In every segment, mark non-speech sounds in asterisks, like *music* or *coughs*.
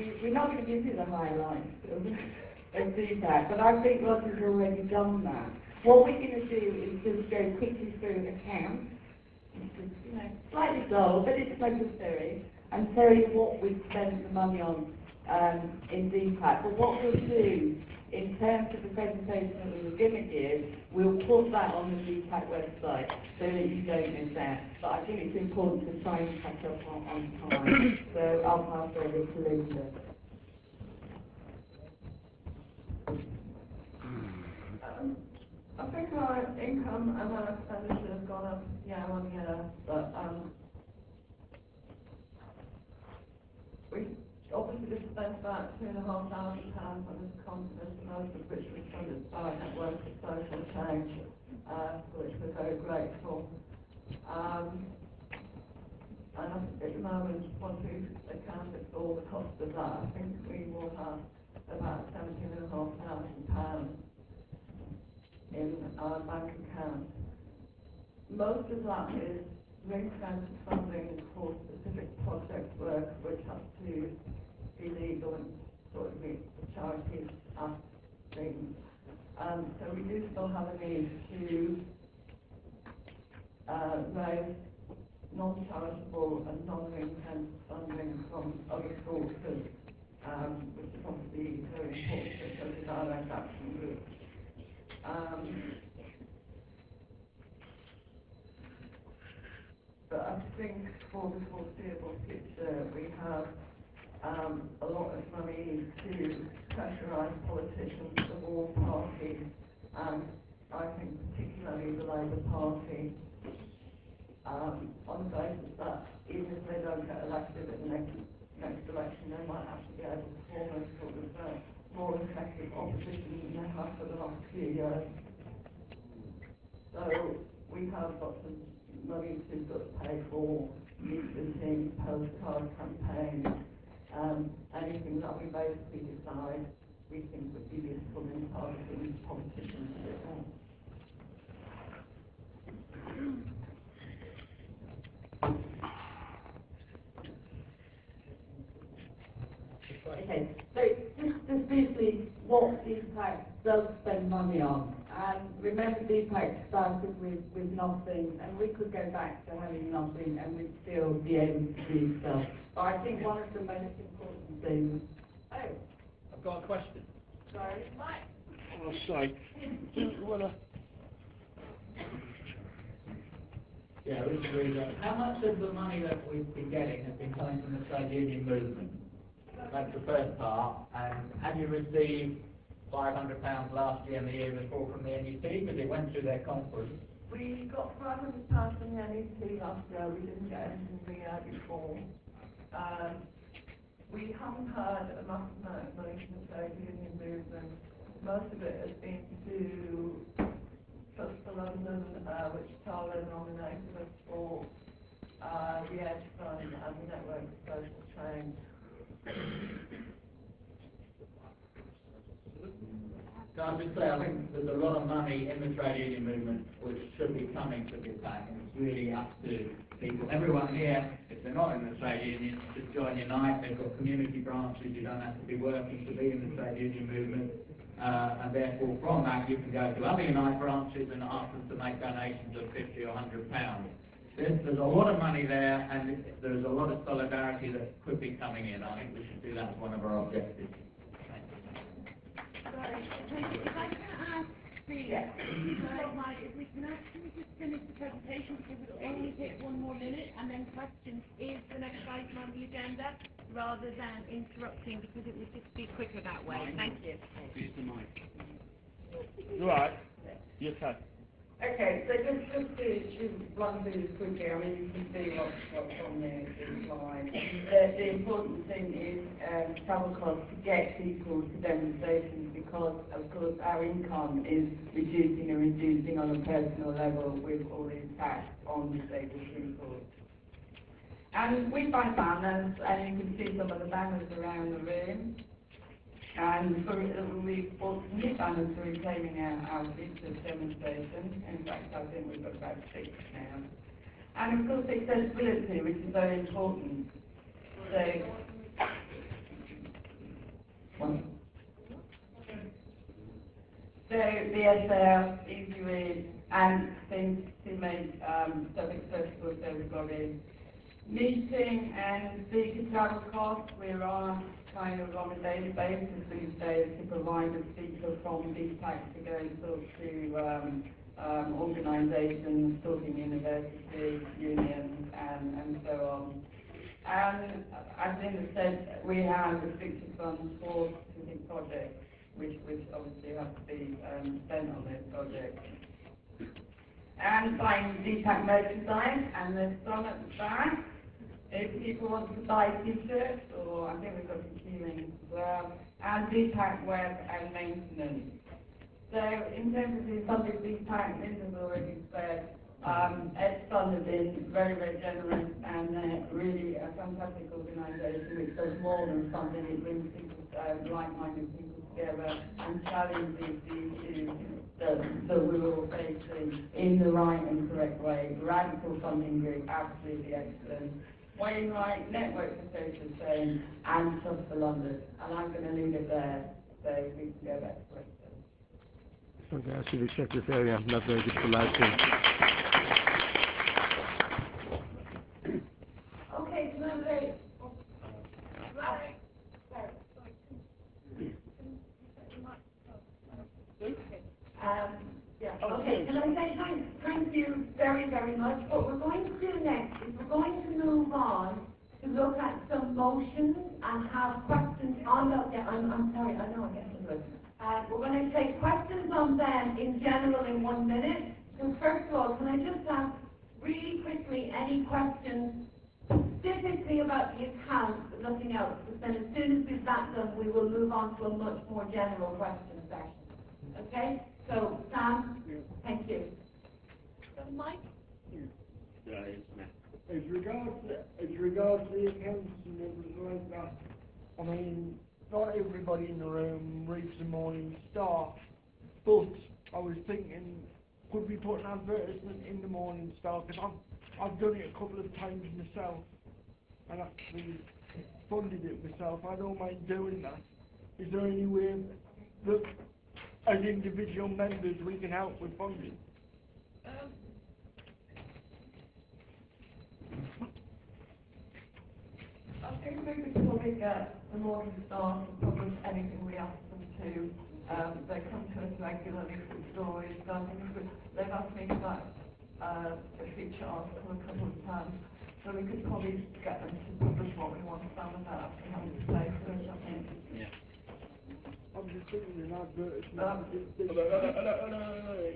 we, we're not going to give you the highlights of, of DPAC, but I think Roger's already done that. What we're going to do is just go quickly through accounts, you know, slightly dull, but it's necessary, and tell you what we've spent the money on um, in DPAC. But what we'll do, in terms of the presentation that we were going to give, we'll put that on the DPAC website so that you don't miss out. But I think it's important to try and catch up on, on time. *coughs* so I'll pass over to Elizabeth. Um, I think our income and our expenditure have gone up year on year, but, um, we obviously just spent about two and a half thousand pounds on this conference, most of which was funded by Network for Social Change, uh, which we're very grateful. Um, and at the moment, once we've accounted for all the costs of that, I think we will have about seventeen and a half thousand pounds in our bank account. Most of that is ring-fence funding for specific project work which has to be legal and meet the charities act things. Um, so we do still have a need to uh, non-charitable and non-ring-fence funding from other sources, um, which is obviously very important because of our direct action group. Um, but I think for the foreseeable future, we have um, a lot of money to pressurise politicians of all parties, and I think particularly the Labour Party, um, on the basis that even if they don't get elected at the next, next election, they might actually be able to form a sort of uh, more effective opposition than they have for the last few years. So we have got some money to sort of pay for meetings, postcard campaigns, um, anything that we basically decide we think would be useful in targeting politicians a bit. Okay, so just, just briefly, what DPAC does spend money on. And remember DPAC started with, with nothing, and we could go back to having nothing and we'd still be able to do stuff. But I think one of the most important things, oh, I've got a question. sorry, Mike. Oh, sorry. Do you wanna? Yeah, this is really good. How much of the money that we've been getting has been coming from the trade union movement? That's the first part. And have you received five hundred pounds last year and the year before from the NUT? Because it went through their conference. We got five hundred pounds from the NEC last year, we didn't get anything the year before. Um, we haven't had a massive amount of money from the trade union movement. Most of it has been to Trust for London, uh, which Tara nominated us for, uh, the Edge Fund and the Network for Social Change. I just say, I think there's a lot of money in the trade union movement which should be coming to the back, and it's really up to people. Everyone here, if they're not in the trade union, just join Unite. They've got community branches. You don't have to be working to be in the trade union movement. Uh, and therefore, from that, you can go to other Unite branches and ask them to make donations of 50 or 100 pounds. There's, there's a lot of money there, and there's a lot of solidarity that could be coming in. I think we should do that as one of our objectives. If I can ask, please, if we can just finish the presentation it'll only take one more minute and then questions is the next item on the agenda rather than interrupting because it would just be quicker that way. Thank you. Use the mic. Right? You okay? Okay, so just, just to, to run through this quickly, I mean, you can see what, what's on the, the slide. The, the important thing is, um, travel costs to get people to demonstrations because, of course, our income is reducing and reducing on a personal level with all the tax on disabled people. And we buy banners, and you can see some of the banners around the room. And so we bought some new banners, so we're claiming our, our bits of demonstration. In fact, I think we've got about six now. And of course, accessibility, which is very important. So. So the SL, easy read, and things to make um, stuff accessible so everybody. Meeting and the guitar costs, we're on kind of on a daily basis these days to provide a speaker from DPAC to go talk to, um, um, organisations, talking universities, unions, and, and so on. And I think it said we have restricted funds for specific projects, which, which obviously have to be, um, spent on those projects. And buying DPAC merchandise, and there's some at the back. If people want to buy t-shirts, or I think we've got some queuing as well, and DPAC web and maintenance. So in terms of the public funding DPAC, Linda's already said, um, Edge Fund have been very, very generous and they're really a fantastic organisation which does more than funding, it brings people, uh, like-minded people together and challenges the issues that, that we're all facing in the right and correct way. Radical funding group, absolutely excellent. Wainwright, Network for saying, and Trust for London. And I'm going to leave it there so we can go back to questions. Okay, I should checked this area. I'm not very good for live. Okay, so then they, right, Um, yeah. Okay, can I say thank, thank you very, very much. What we're going to do next is we're going to move on to look at some motions and questions on them. Yeah, I'm, I'm sorry, I know, I guess it was. Uh, we're going to take questions on them in general in one minute. So first of all, can I just ask really quickly any questions specifically about the accounts, but nothing else? Because then as soon as we've that done, we will move on to a much more general question section. Okay? So, Sam, thank you. Mike? As regards, as regards the accounts and everything like that, I mean, not everybody in the room reads the Morning Star, but I was thinking, could we put an advertisement in the Morning Star, because I've, I've done it a couple of times myself, and actually funded it myself, I don't mind doing that. Is there any way that, as individual members, we can help with funding? Um, I think moving forward, uh, the Morning Star will publish anything we ask them to. Um, they come to us regularly with stories, so I think we- they've asked me for that, uh, a feature article a couple of times. So we could probably get them to publish what we want to them without actually having to pay for it, I think. I'm just thinking an advertisement. Um, Hello, hello, hello, hello, hello.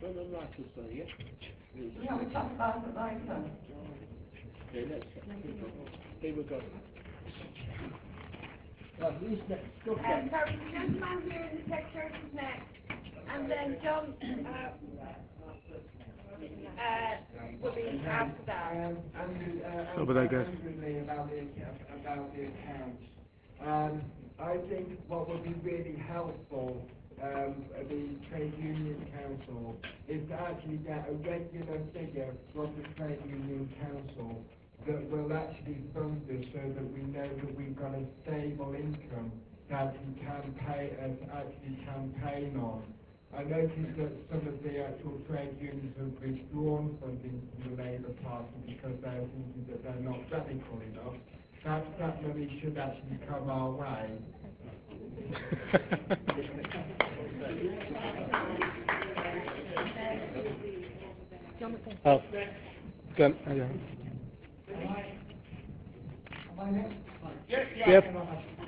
When I'm right to say, yeah? Yeah, we talk about it later. Okay, let's, here we go. Right, who's next? Go Um, ahead. sorry, the gentleman here in the tech church is next, and then John, uh, uh, will be after that. Um, Andrew, uh, So, but I guess- Andrew Lee about the, account- about the accounts. Um, I think what would be really helpful, um, at the trade union council, is to actually get a regular figure from the trade union council that will actually fund us so that we know that we've got a stable income that we can pay, uh, actually campaign on. I noticed that some of the actual trade unions have withdrawn funding from the Labour Party because they're thinking that they're not radical enough. That, that money should actually come our way. *laughs* Oh, can, uh, yeah. Yep.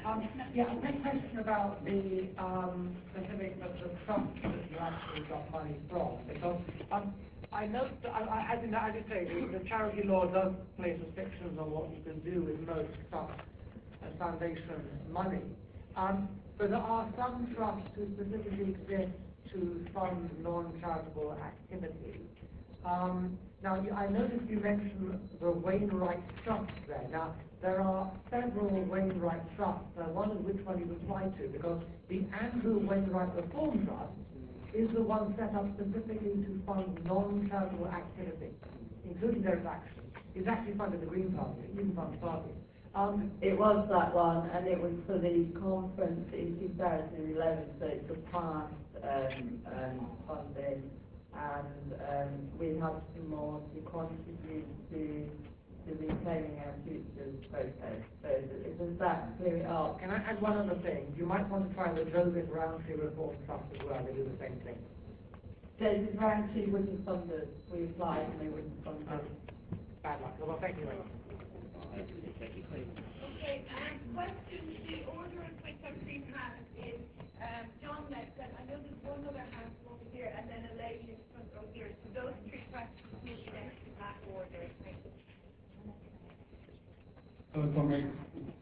Um, yeah, a quick question about the, um, specific, the, the trust that you actually got money from, because, um, I know, I, I, as in, as you say, the, the charity law does place restrictions on what you can do with most trusts and foundation money. Um, but there are some trusts who specifically exist to fund non-charitable activities. Um, now, I noticed you mentioned the Wainwright Trust there. Now, there are several Wainwright trusts, uh, one which one you apply to, because the Andrew Wainwright Reform Trust is the one set up specifically to fund non-charitable activities, including various actions. It's actually funded the Green Party, the Green Party Party. Um, it was that one, and it was for the conference in two thousand eleven, so it's a past, um, um, funding. And, um, we have some more to contribute to, to reclaiming our futures process. So does that clear it up? Can I add one other thing? You might want to try the Joseph Rowntree report Trust as well, they do the same thing. Joseph Rowntree wouldn't fund us, we applied and they wouldn't fund us. Bad luck, well, thank you. very much. Okay, and question, the order in which everything has is, um, John Lexon, I know there's one other house over here, and then a lady in front over here, so those three questions that. Hello, comrades.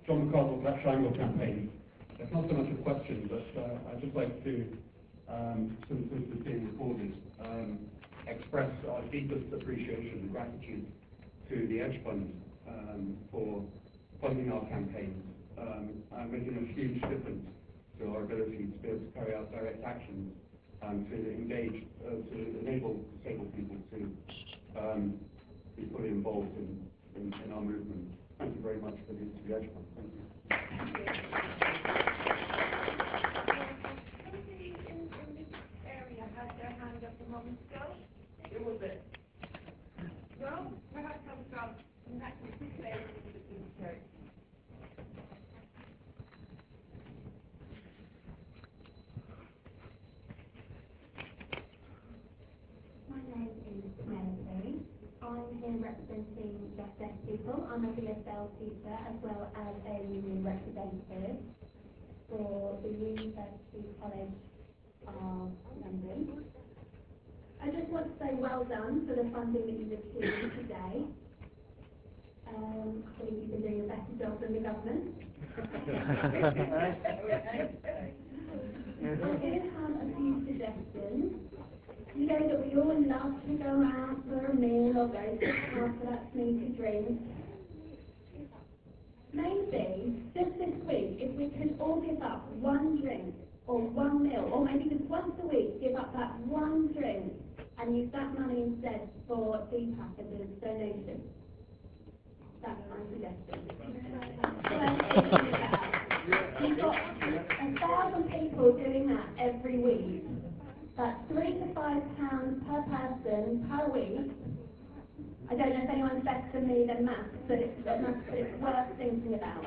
John McArdle, Black Triangle Campaign. It's not so much a question, but uh, I'd just like to, um, since this is being recorded, um, express our deepest appreciation and gratitude to the Edge Fund um, for funding our campaigns um, and making a huge difference to our ability to be able to carry out direct actions and to engage, uh, to enable disabled people to um, be fully involved in, in, in our movement. Thank you very much for the, Fund. Thank you. In this area had their hand up a moment ago? Who was it? No, perhaps I was wrong, in that case, this lady in the church. My name is Melanie. Representing Deaf People. I'm a BSL teacher as well as a union representative for the University College of London. I just want to say well done for the funding that you've achieved today. Um, I think you've been doing a better job than the government. *laughs* *laughs* I did have a few suggestions. You know that we all love to go out for a meal or go to for that sneaky drink. Maybe, just this week, if we could all give up one drink or one meal, or maybe just once a week, give up that one drink and use that money instead for DPAC as a donation. That's my suggestion. You've got a thousand people doing that every week. That's three to five pounds per person per week. I don't know if anyone's better than me than maths, but it's, maths, but it's worth thinking about.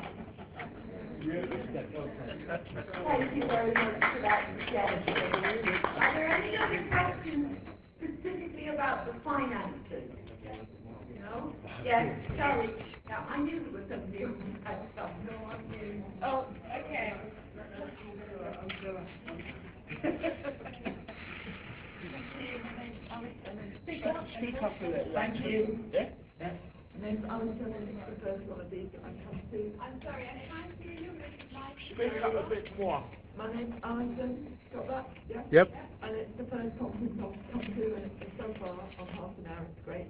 Thank you very much for that suggestion. Are there any other questions specifically about the finances? No? Yes, sorry. Now, I knew there was somebody who had stuff, no one knew. Oh, okay. *laughs* Speak up. Speak up a little. Thank you. Yeah? Yeah. My name's Alison, and it's the first one of these that I come to. I'm sorry, I can't hear you, Speak up a bit more. My name's Alison, got that? Yeah? Yep. And it's the first conference I've come to, and it's so far on half an hour, it's great.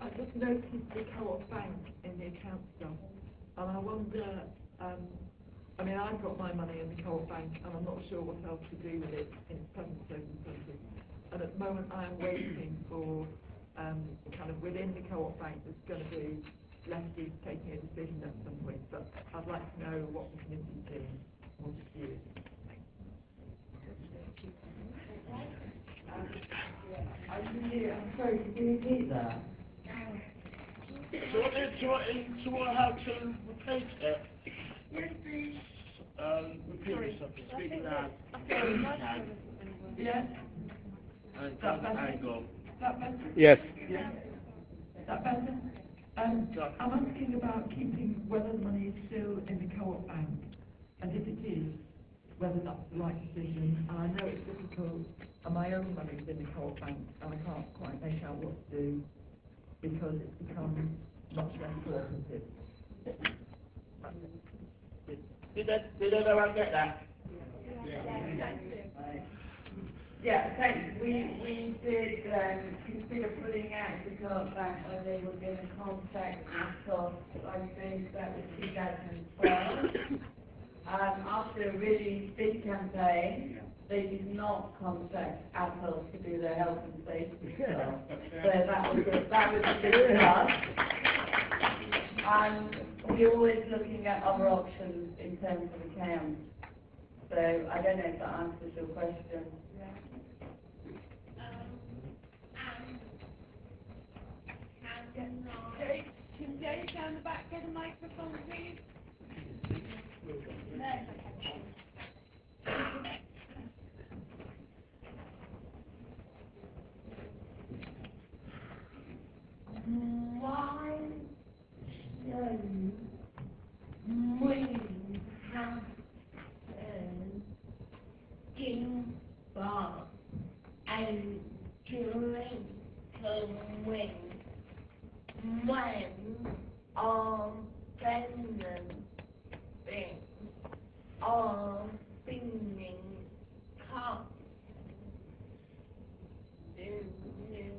I just noticed the co-op bank in the account stuff, and I wonder, um, I mean, I've got my money in the co-op bank, and I'm not sure what else to do with it in present circumstances. And at the moment, I am waiting for, um, kind of within the co-op bank, there's gonna be lefties taking a decision at some point, but I'd like to know what the committee team wants to do. I really, I'm sorry, could you repeat that? So what, is- so what, is- so what, how to replace it? Yes, please. Um, repeat yourself, speak loud. Yes, And tell them how you go. is that better? Yes. Yeah. Is that better? Um, I'm asking about keeping, whether the money is still in the co-op bank, and if it is, whether that's the right decision. And I know it's difficult, and my own money is in the co-op bank, and I can't quite make out what to do, because it's become much less cooperative. Did that, did everyone get that? Yeah, thanks. We, we did, um, consider pulling out the co-op when they were gonna contact us, I think that was two thousand and twelve. Um, after a really big campaign, they did not contact Atos to do their health and safety stuff. So that was, a- that was a big plus. and we're always looking at other options in terms of accounts. So I don't know if that answers your question. Can Jay down the back get a microphone, please? No. Why should we have to involve and drink to win when our benefits are being cut? Do you hear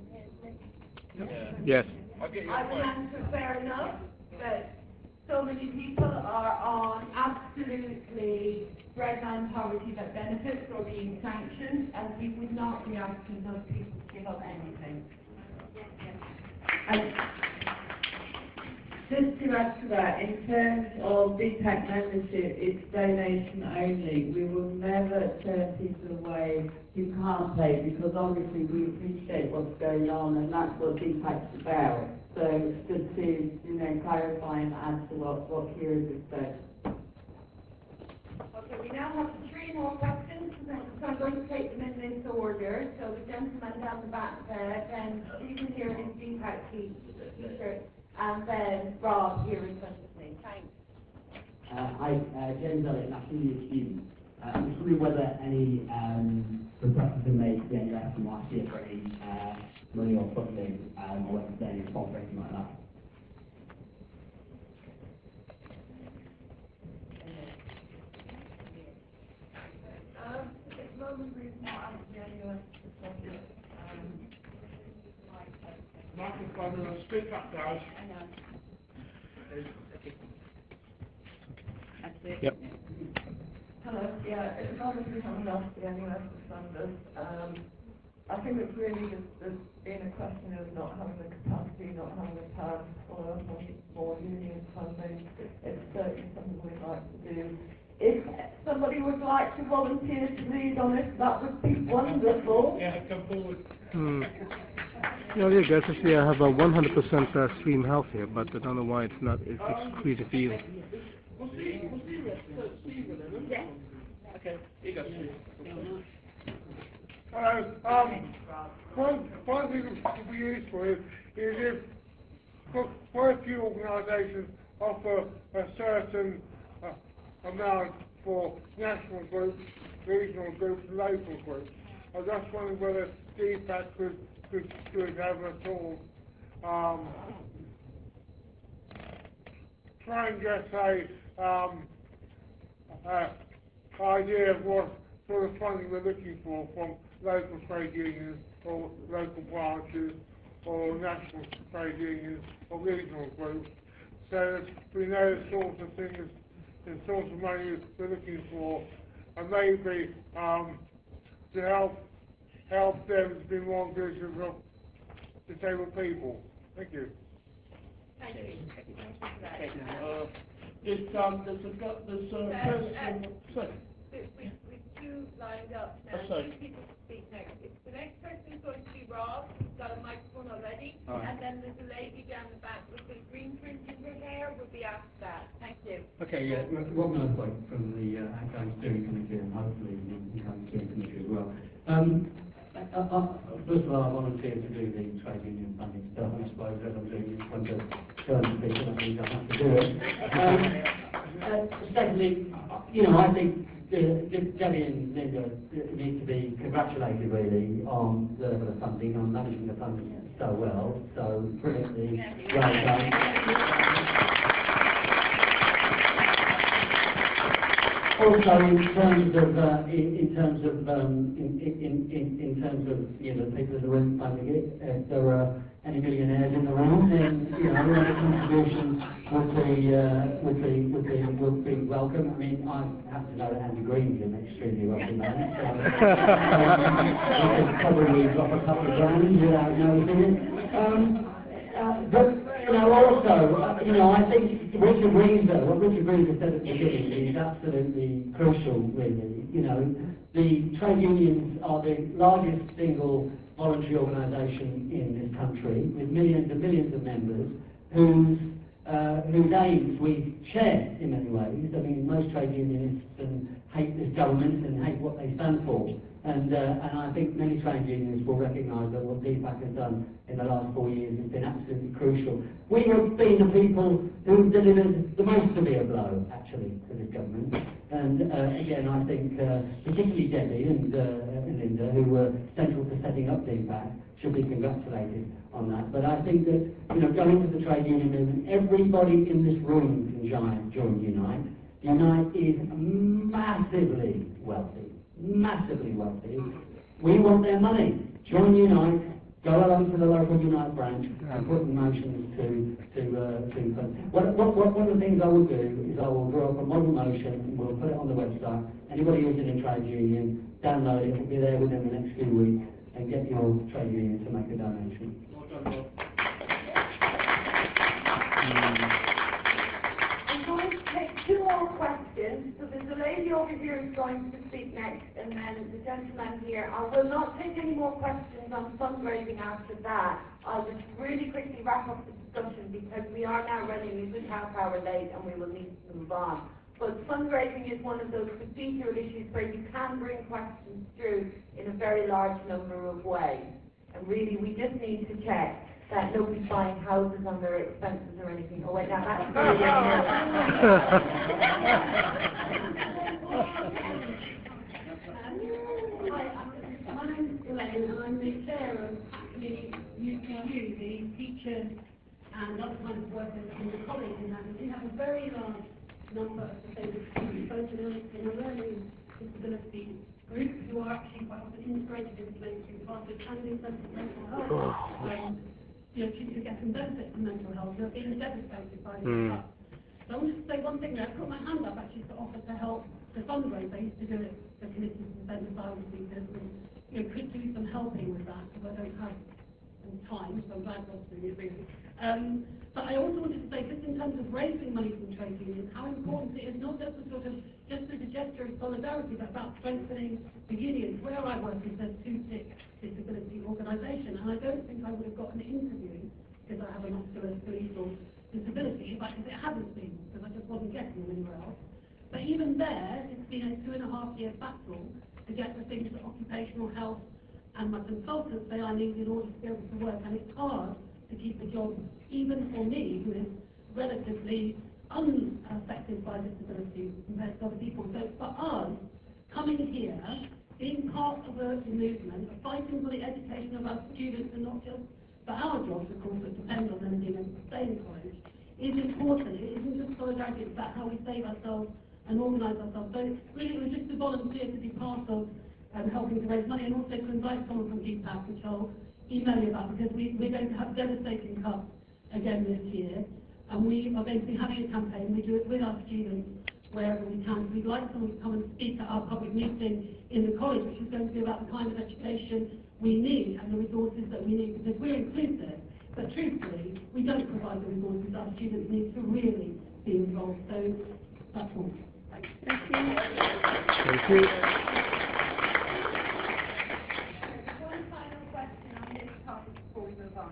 me? Yes. I will answer fair enough, but so many people are on absolutely breadline poverty that benefits or being sanctioned, and we would not be asking those people to give up anything. And just to add to that, in terms of DPAC membership, it's donation only. We will never turn people away who can't pay because obviously we appreciate what's going on and that's what DPAC's about. So just to, you know, clarify and add to what, what Kira just said. Okay, we now have three more questions, so I'm going to take them in this order. So the gentleman down the back there, then Stephen here in DPAC t-shirt, and then Rob here in front of me. Thanks. Uh, Hi, uh, James Elliott, National Youth Student. Uh, I'm just wondering whether any um, requests have been made to the NUS from last year for any uh, money or funding, um, or whether there's any response or anything like that. Um, at the moment, we've not asked the annual response, um, Microphone, uh, speak up, guys. Yep. Hello, yeah, at the moment, we haven't asked the NUS to fund us. Um, I think it's really just, there's been a question of not having the capacity, not having the time for more, more union funding. It's certainly something we'd like to do. If somebody would like to volunteer to lead on it, that would be wonderful. Yeah, come forward. Hmm. Yeah, yeah, guys, actually, I have a 100% uh, stream health here, but I don't know why it's not, it's exclusive to you. Was he, was he, uh, Stephen, isn't? Okay, here you go. Hello, um, one, one thing that would be useful is, is if, for quite a few organisations offer a certain uh, amount for national groups, regional groups, local groups. I was just wondering whether DPAC could, could, could have a sort of, um, try and get a, um, idea of what sort of funding we're looking for from local trade unions or local branches or national trade unions or regional groups. So that we know the sorts of things, the sorts of money we're looking for and maybe um, to help help them to be more inclusive of disabled people. Thank you. Thank you. Thank you for that. Uh, it's, um, there's a, there's a person, sorry, We, we, we two lined up now, Oh, sorry. Two people to speak next. The next person is going to be Rob, who's got a microphone already. All right. And then there's a lady down the back with the green print in her hair, will be after that. Thank you. Okay, yeah, Ro- Rob Northwick from the uh, Outgoing Steering Committee and hopefully the Income Steering Committee as well. Um, uh, uh, first of all, I volunteered to do the trade union funding stuff, and I suppose as I'm doing it in front of certain people, that means I have to do it. Um, uh, secondly, uh, you know, I think uh, De- Debbie and Linda uh, need to be congratulated really on the funding, on managing the funding so well, so brilliantly well done. Also, in terms of, uh, in, in terms of, um, in, in, in, in terms of, you know, people in the room funding it, if there are any millionaires in the room, then, you know, any contributions would be, uh, would be, would be, would be welcome. I mean, I happen to know that Andy Greene's an extremely wealthy man, so, *laughs* um, could probably drop a couple of grand without noticing it. Um, uh, but, you know, also, uh, you know, I think Richard Rieser, what Richard Rieser said at the beginning is absolutely crucial, really. You know, the trade unions are the largest single voluntary organisation in this country, with millions and millions of members, whose uh, whose aims we share in many ways. I mean, most trade unionists um, hate this government and hate what they stand for. And, uh, and I think many trade unionists will recognise that what DPAC has done in the last four years has been absolutely crucial. We have been the people who delivered the most severe blow, actually, to this government. And uh, again, I think uh, particularly Debbie and, uh, Linda, who were central to setting up DPAC, should be congratulated on that. But I think that, you know, going to the trade union movement, everybody in this room can join, join Unite. Unite is massively wealthy massively wealthy. We want their money. Join Unite, go along to the local Unite branch and put in motions to, to, uh, to, what, what, what, one of the things I will do is I will draw up a model motion, and we'll put it on the website. Anybody who's in a trade union, download it, it'll be there within the next few weeks, and get your trade union to make a donation. I'm going to more questions. So there's a lady over here who's going to speak next, and then the gentleman here. I will not take any more questions on fundraising after that. I'll just really quickly wrap up the discussion because we are now running a good half hour late and we will need to move on. But fundraising is one of those procedural issues where you can bring questions through in a very large number of ways. And really, we just need to check that nobody's buying houses on their expenses or anything. Oh wait, now that's very My name's Elaine and I'm the chair of the UCU, the teachers and other kinds of workers in the college and that. We have a very large number of disabled students, both in in a learning disability groups who are actually quite often integrated into mainstream classes and in terms of mental health. You know, students who get some benefit from mental health, they're being devastated by this Hmm. stuff. So I wanted to say one thing there, I put my hand up actually to offer to help to fundraise, I used to do it for committees and send asylum seekers, and, you know, could do some helping with that, because I don't have some time, so I'm glad Rob's doing it really. Um, but I also wanted to say, just in terms of raising money from trade unions, how important it is, not just a sort of, just as a gesture of solidarity, but about strengthening the unions. Where I work is a two-tick disability organisation, and I don't think I would have got an interview because I have a musculoskeletal disability, if, I, if it hadn't been, because I just wasn't getting them anywhere else. But even there, it's been a two and a half year battle to get the things that occupational health and my consultants say I need in order to be able to work, and it's hard to keep a job, even for me, who is relatively unaffected by disability compared to other people. So for us, coming here, being part of the movement, fighting for the education of our students and not just for our jobs, of course, that depend on them being able to stay in college, is important. It isn't just solidarity, it's about how we save ourselves and organise ourselves. So really, it was just to volunteer to be part of um, helping to raise money and also to invite someone from DPAC, which I'll email you about, because we, we're going to have devastating cuts again this year. And we are going to be having a campaign, we do it with our students wherever we can. We'd like someone to come and speak at our public meeting in the college, which is going to be about the kind of education we need and the resources that we need, because we're inclusive. But truthfully, we don't provide the resources our students need to really be involved. So that's all. Thanks. Thank you. One final question on this topic before we move Hi,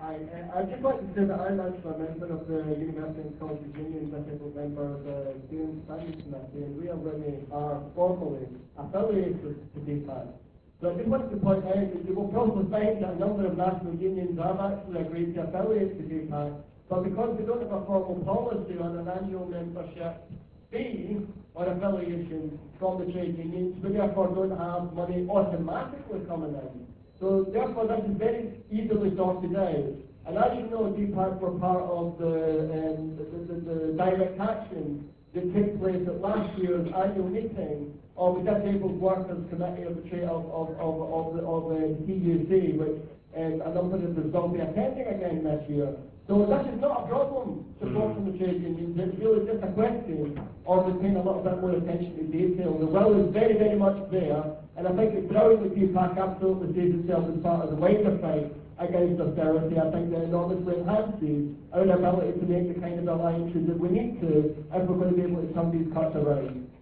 uh, I'd just like to say that I'm a member of the University and Union, member of the Student Standing Committee, and we already are formally affiliated to DPAC. So I just wanted to point out that you will probably find that a number of national unions have actually agreed to affiliate to DPAC, but because we don't have a formal policy on an annual membership fee or affiliation from the trade unions, we therefore don't have money automatically coming in. So therefore, that is very easily sorted out. And as you know, DPAC were part of the, um, the, the, the direct action that took place at last year's annual meeting of the Disabled Workers Committee of the Trade of, of, of, of, the, of the TUC, which um, a number of us will be attending again this year. So this is not a problem, support from the trade unions. It's really just a question of paying a little bit more attention to detail. The will is very, very much there, and I think it's brilliant that DPAC absolutely sees itself as part of the wider fight against austerity, I think that enormously enhances our ability to make the kind of alliances that we need to if we're going to be able to turn these cuts around.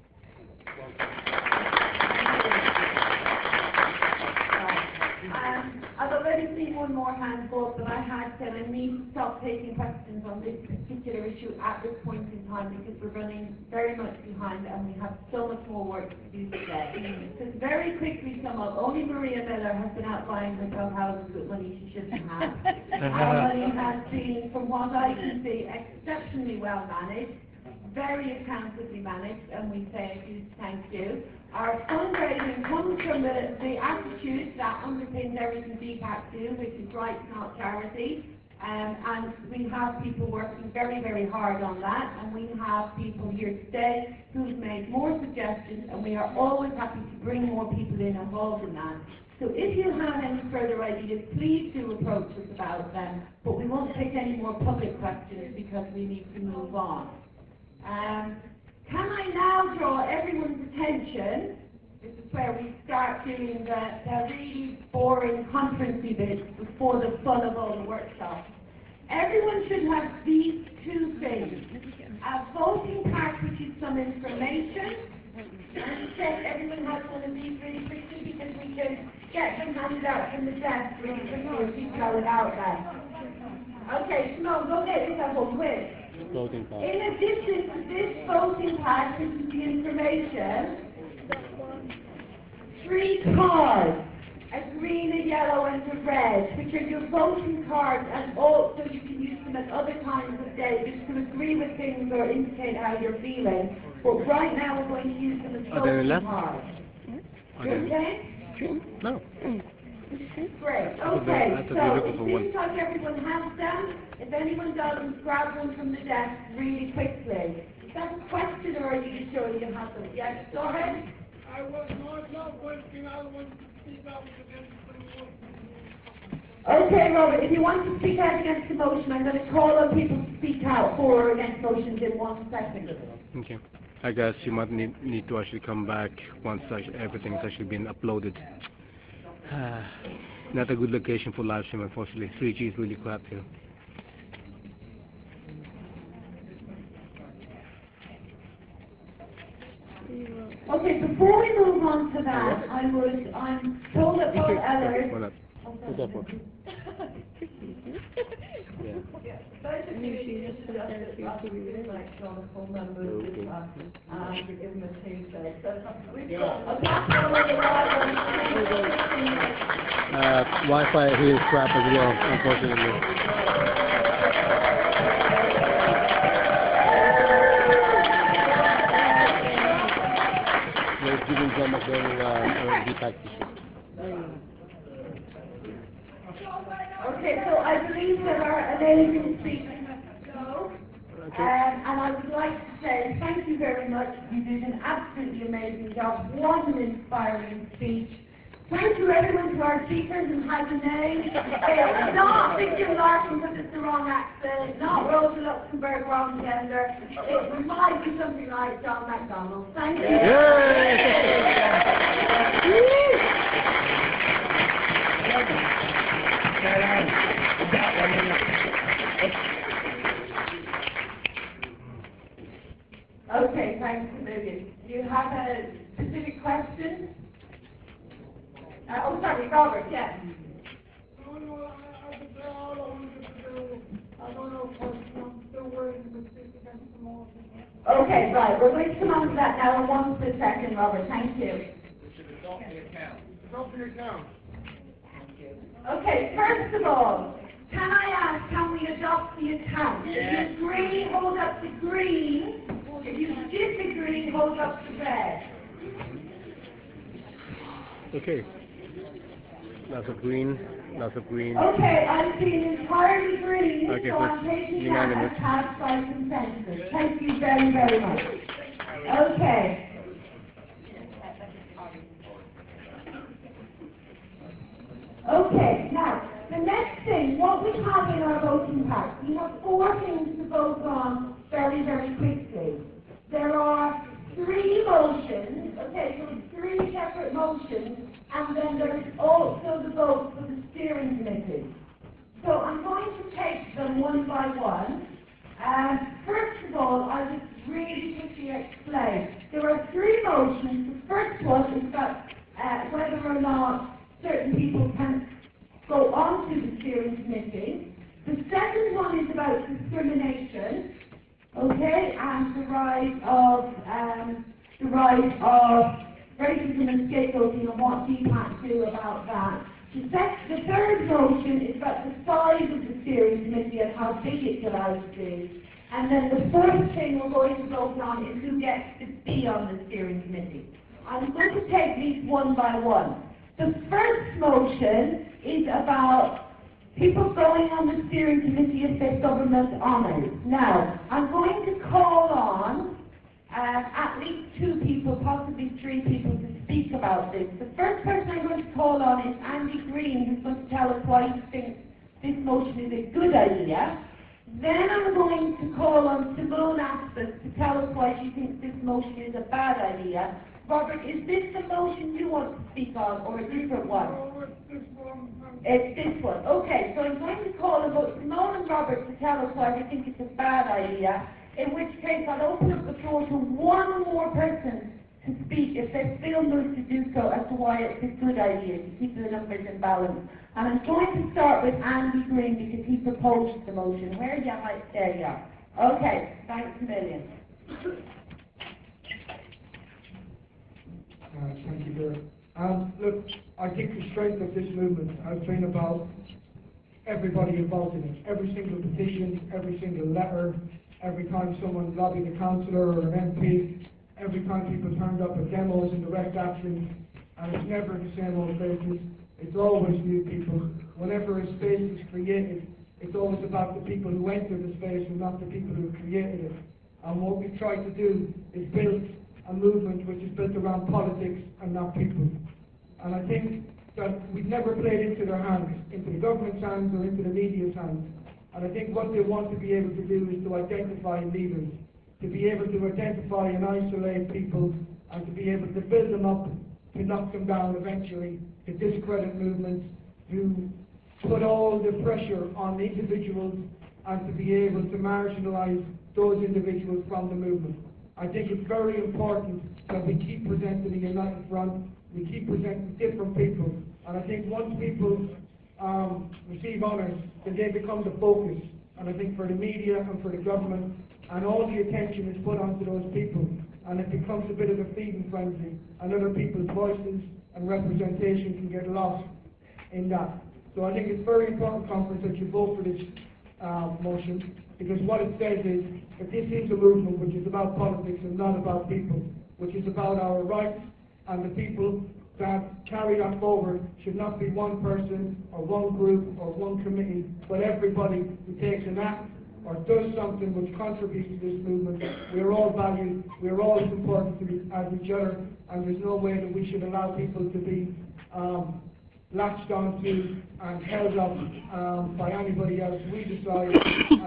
Seen one more hand go but I had said I need to stop taking questions on this particular issue at this point in time because we're running very much behind and we have so much more work to do today. Mm-hmm. Just very quickly sum up, only Maria Miller has been out buying herself houses with money she shouldn't have. *laughs* Our money has been, from what I can see, exceptionally well managed, very accountably managed, and we say a huge thank you. Our fundraising comes from the, the attitude that underpins everything DPAC do, which is right, not charity. Um, and we have people working very, very hard on that, and we have people here today who've made more suggestions, and we are always happy to bring more people in involved in that. So if you have any further ideas, please do approach us about them, but we won't take any more public questions because we need to move on. Um, can I now draw everyone's attention? This is where we start doing the, the really boring conferencey bits before the fun of all the workshops. Everyone should have these two things. A voting card which is some information. And check everyone has one of these really quickly because we can get them handed out from the desk really quickly if are without them. Okay, Simone, go get this up one quick. Floating card. In addition to this voting card, this is the information, three cards, a green, a yellow, and a red, which are your voting cards, and also you can use them at other times of day, just to agree with things or indicate how you're feeling. But right now, we're going to use them as Are there voting cards. Are You there- okay? No. Great, thought they- okay, I thought so they were looking it for one. seems like everyone has them. If anyone doesn't, grab one from the desk really quickly. Is that a question or are you sure you have them? Yes, go ahead. I was not, not question, I want to speak out against the Okay, Robert, if you want to speak out against the motion, I'm going to call on people to speak out for or against motions in one second. Okay. I guess you might need, need to actually come back once actually everything's actually been uploaded. *sighs* Not a good location for live stream, unfortunately. 3G is really crap here. Okay, before we move on to that, I was I'm told that Paul Okay, On Wi-Fi here is crap as well, unfortunately. We're giving them a very uh, DPAC t-shirt. Okay, so I believe there are amazing speakers to go. Um, and I would like to say thank you very much. You did an absolutely amazing job. What an inspiring speech. Thank you everyone to our speakers and had the name. It's not Victor Larson because it's the wrong accent, not Rosa Luxemburg, wrong gender. It might be something like John MacDonald. Thank you. Okay, thanks a. Do you have a specific question? Uh, oh, sorry, Robert, yes. No, no, I, I could say all I wanted to do, I don't know, question, I'm still waiting to speak against the motion. Okay, right, we're going to come on to that now in one split second, Robert, thank you. Adopt the account. Okay, first of all, can I ask, can we adopt the account? If you agree, hold up the green. If you disagree, hold up the red. Okay. Lots of green, lots of green. Okay, I'm seeing entirely green, Okay, so so I'm it's taking that unanimous. as passed by consensus. Thank you very, very much. Okay. Okay, now, the next thing, what we have in our voting pack, we have four things to vote on very, very quickly. There are three motions, okay, so three separate motions, and then there is also the vote for the steering committee. So I'm going to take them one by one. And first of all, I just really quickly explain. There are three motions. The first one is about uh, whether or not certain people can go on to the steering committee. The second one is about discrimination, okay, and the rise of um, the rise of racism and scapegoating and what DPAC do about that. The, sec- the third motion is about the size of the steering committee and how big it's allowed to be. And then the fourth thing we're going to vote on is who gets to be on the steering committee. I'm going to take these one by one. The first motion is about people going on the steering committee if their government honours. Now, I'm going to call on uh, at least two people, possibly three people, to speak about this. The first person I'm going to call on is Andy Greene, who's going to tell us why he thinks this motion is a good idea. Then I'm going to call on Simone Aspis to tell us why she thinks this motion is a bad idea. Robert, is this the motion you want to speak on, or a different one? It's this one. Okay, so I'm going to call both Simone and Robert to tell us why they think it's a bad idea, in which case I'll open up the floor to one more person to speak if they feel moved to do so as to why it's a good idea to keep the numbers in balance. And I'm going to start with Andy Greene because he proposed the motion. Where are you? There you are. Okay, thanks a million. *laughs* Uh, Thank you, Bill. Um, look, I think the strength of this movement has been about everybody involved in it. Every single petition, every single letter, every time someone lobbied a councillor or an MP, every time people turned up at demos and direct actions, and it's never the same old faces. It's always new people. Whenever a space is created, it's always about the people who enter the space and not the people who created it. And what we've tried to do is build a movement which is built around politics and not people. And I think that we've never played into their hands, into the government's hands or into the media's hands. And I think what they want to be able to do is to identify leaders, to be able to identify and isolate people, and to be able to build them up, to knock them down eventually, to discredit movements, to put all the pressure on individuals, and to be able to marginalise those individuals from the movement. I think it's very important that we keep presenting a united front, we keep presenting different people, and I think once people um, receive honours, then they become the focus. And I think for the media and for the government, and all the attention is put onto those people, and it becomes a bit of a feeding frenzy, and other people's voices and representation can get lost in that. So I think it's very important, conference, that you vote for this uh, motion, because what it says is that this is a movement which is about politics and not about people, which is about our rights, and the people that carry that forward should not be one person or one group or one committee, but everybody who takes an act or does something which contributes to this movement. We are all valued, we are all as important to as each other, and there's no way that we should allow people to be um, latched onto and held up um, by anybody else. We decide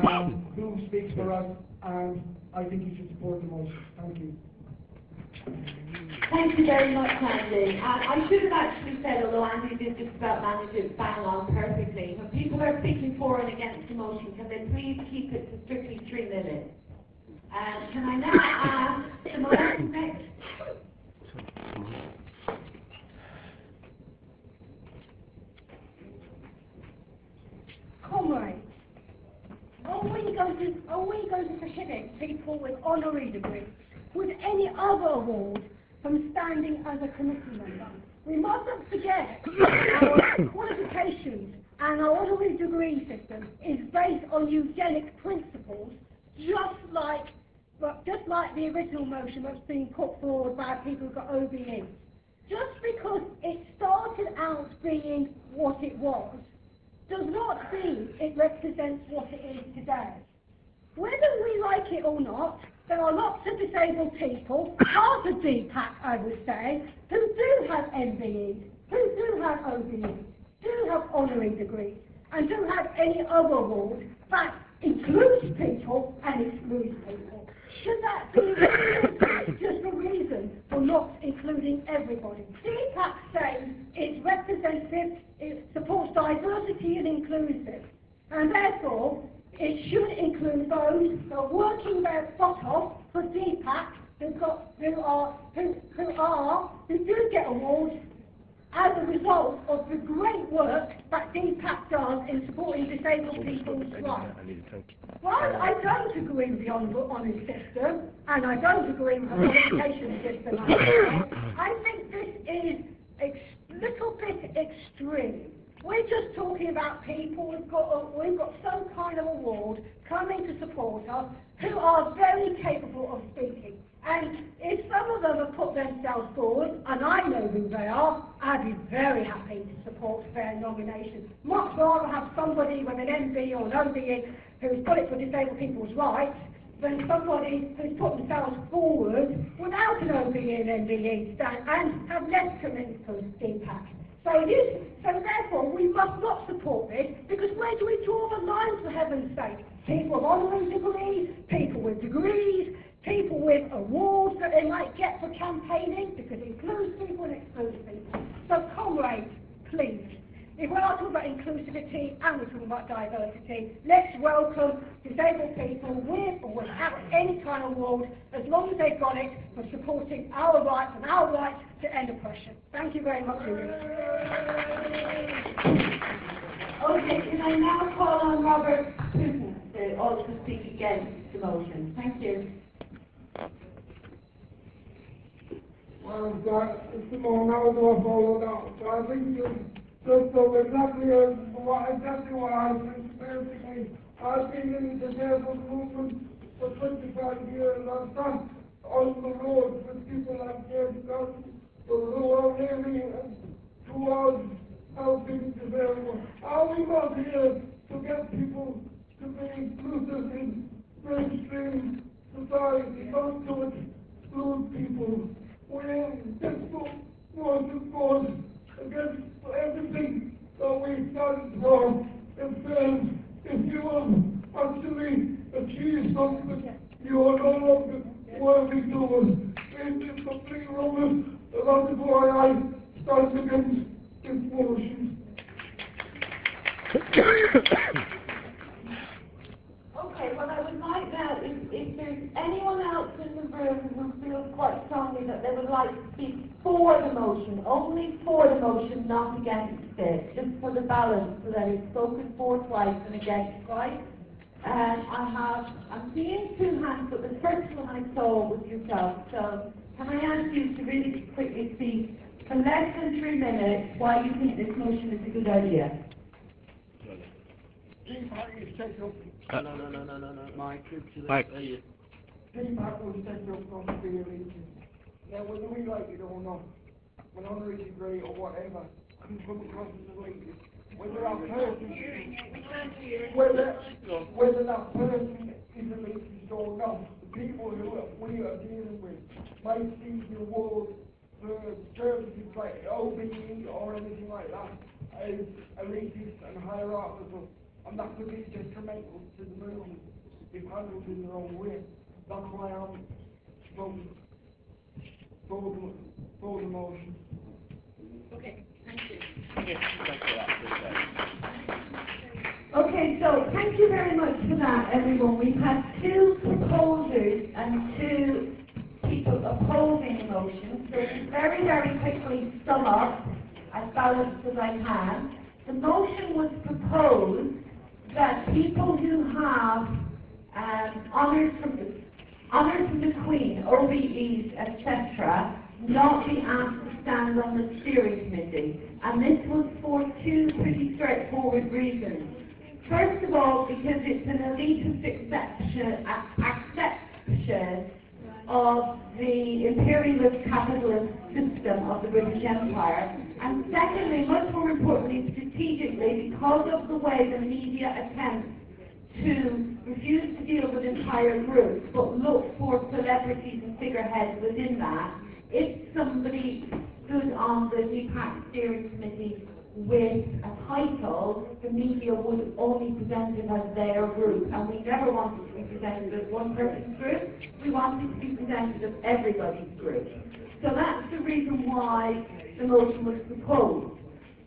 um, who speaks for us, and I think you should support the motion. Thank you. Thank you very much, Andy. And I should have actually said, although Andy did just about manage it bang on perfectly, when people are speaking for and against the motion, can they please keep it to strictly three minutes? And can I now ask the motion next? Comrades, are we going to, are we going to prohibit people with honorary degrees, with any other award, from standing as a committee member? We mustn't forget our *coughs* qualifications and our honorary degree system is based on eugenic principles, just like, but just like the original motion that's being put forward by people who got OBE. Just because it started out being what it was, does not mean it represents what it is today. Whether we like it or not, there are lots of disabled people, part of DPAC I would say, who do have MBEs, who do have OBEs, do have honorary degrees, and do have any other awards that includes people and excludes people. Should that be just a reason for not including everybody? DPAC says it's representative, it supports diversity and inclusive, and therefore it should include those who are working their butt off for DPAC who got, who are, who, who are, who do get awards as a result of the great work that DPAC does in supporting disabled people's rights. While I don't agree with the honour- honours system, and I don't agree with the *coughs* qualification system, I think this is a little bit extreme. We're just talking about people, we've got, a- we've got some kind of award coming to support us who are very capable of speaking. And if some of them have put themselves forward, and I know who they are, I'd be very happy to support their nomination. Much rather have somebody with an MB or an OBE who's got it for disabled people's rights than somebody has put themselves forward without an OBE and MBE stand and have less commitment to DPAC. So this, so therefore we must not support this because where do we draw the line for heaven's sake? People with honorary degrees, people with degrees, people with awards that they might get for campaigning because it includes people and excludes people. So comrades, please, if we're not talking about inclusivity and we're talking about diversity, let's welcome disabled people with or without any kind of award as long as they've got it for supporting our rights and our rights to end oppression. Thank you very much. Okay, can I now call on Robert Putin to also speak against the motion? Thank you. Well, that, Simone, how do I follow that? So I think you been in the disabled movement for twenty five years. I've done on the road with people like James Gunn, who are living towards helping disabled. Are we not here to get people to be inclusive in mainstream society, not to exclude people? We just want to vote against everything that we stand for. It says if you have actually achieved something, you are no longer worthy to us. It is complete rubbish, and that is why I stand against this motion. Okay, well, I would like now, if, if there's anyone else in the room who feels quite strongly that they would like to speak for the motion, only for the motion, not against it, just for the balance, so that it's spoken for twice and against twice. And I have, I'm seeing two hands, but the first one I saw was yourself, so can I ask you to really quickly speak for less than three minutes why you think this motion is a good idea? DPAC is set. Uh, no, no, no, no, no, no, Mike, it's Mike. DPAC was set up on the reason. Now, whether we like it or not, an honorary degree or whatever, can come across as elitist. Whether that person, whether, whether that person is elitist or not, the people who are- we are dealing with may see the award for uh, services like OBE or anything like that as elitist and hierarchical, and that could be detrimental to the movement if handled in the wrong way. That's why I'm voting for the, for the motion. Okay, thank you. Okay, so thank you very much for that, everyone. We've had two proposers and two people opposing the motion. So very, very quickly sum up, as balanced as I can, the motion was proposed that people who have um, honours from the honours from the Queen, OBEs, etc., not be asked to stand on the steering committee. And this was for two pretty straightforward reasons. First of all, because it's an elitist exception, of the imperialist capitalist system of the British Empire. And secondly, much more importantly, strategically, because of the way the media attempts to refuse to deal with entire groups, but look for celebrities and figureheads within that. If somebody stood on the DPAC steering committee with a title, the media would only present it as their group, and we never wanted to be presented as one person's group. We wanted to be presented as everybody's group. So that's the reason why the motion was proposed.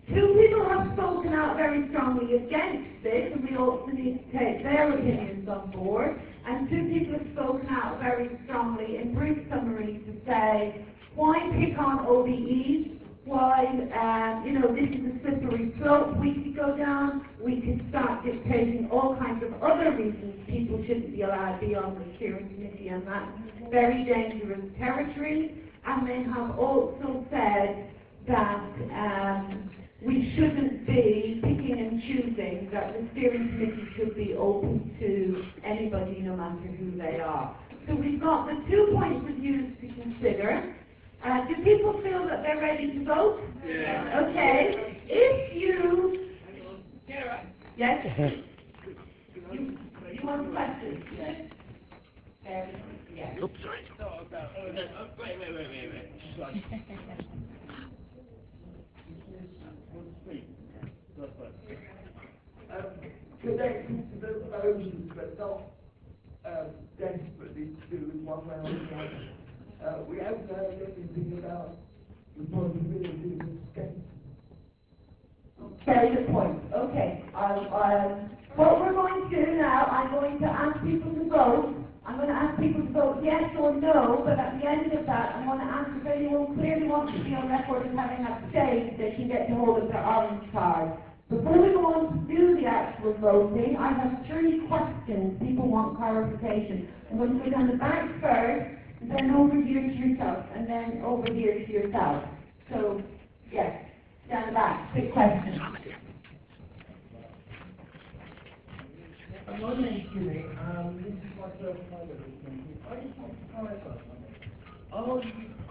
Two people have spoken out very strongly against this, and we also need to take their opinions on board. and two people have spoken out very strongly in brief summary to say, why pick on OBEs? Why, um, you know, this is a slippery slope we could go down. We could start dictating all kinds of other reasons people shouldn't be allowed to be on the steering committee and that's very dangerous territory. And they have also said that um, we shouldn't be picking and choosing, that the steering committee should be open to anybody, no matter who they are. So we've got the two points of view to consider. Uh, do people feel that they're ready to vote? Yeah. Okay. If you... Yes? *laughs* You, you want questions? Yes. Yes. Oops, sorry. Wait, wait, wait, wait, wait. *laughs* Um, connecting to the motions, but not, um, desperately to do with one way or the other. Uh, we haven't heard anything about the possibility of escape. Very good point. Okay. Um, um, what we're going to do now, I'm going to ask people to vote. I'm going to ask people to vote yes or no, but at the end of that, I'm going to ask if anyone clearly wants to be on record as having abstained, they can get hold of their orange card. Before we go on to do the actual voting, I have three questions. People want clarification. I'm going to go down the back first, then over here to yourself, and then over here to yourself. So, yes, the back, quick question. My Jimmy, um, this is my first time. I just want to clarify something.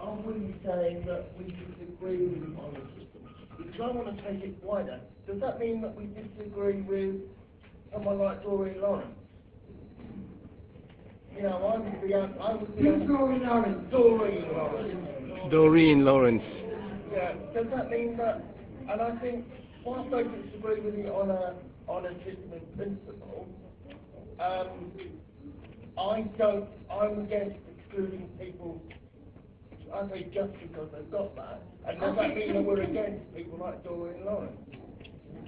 Are we saying that we disagree with the pilot system? Because I want to take it wider. Does that mean that we disagree with someone like Doreen Lawrence? You know, I would be, un- I would be. Who's Doreen Lawrence? Doreen Lawrence. Doreen Lawrence. Yeah, does that mean that, and I think, whilst I disagree with you on a, on a system in principle, um, I don't, I'm against excluding people, I say just because they've got that, and does that mean that we're against people like Doreen Lawrence?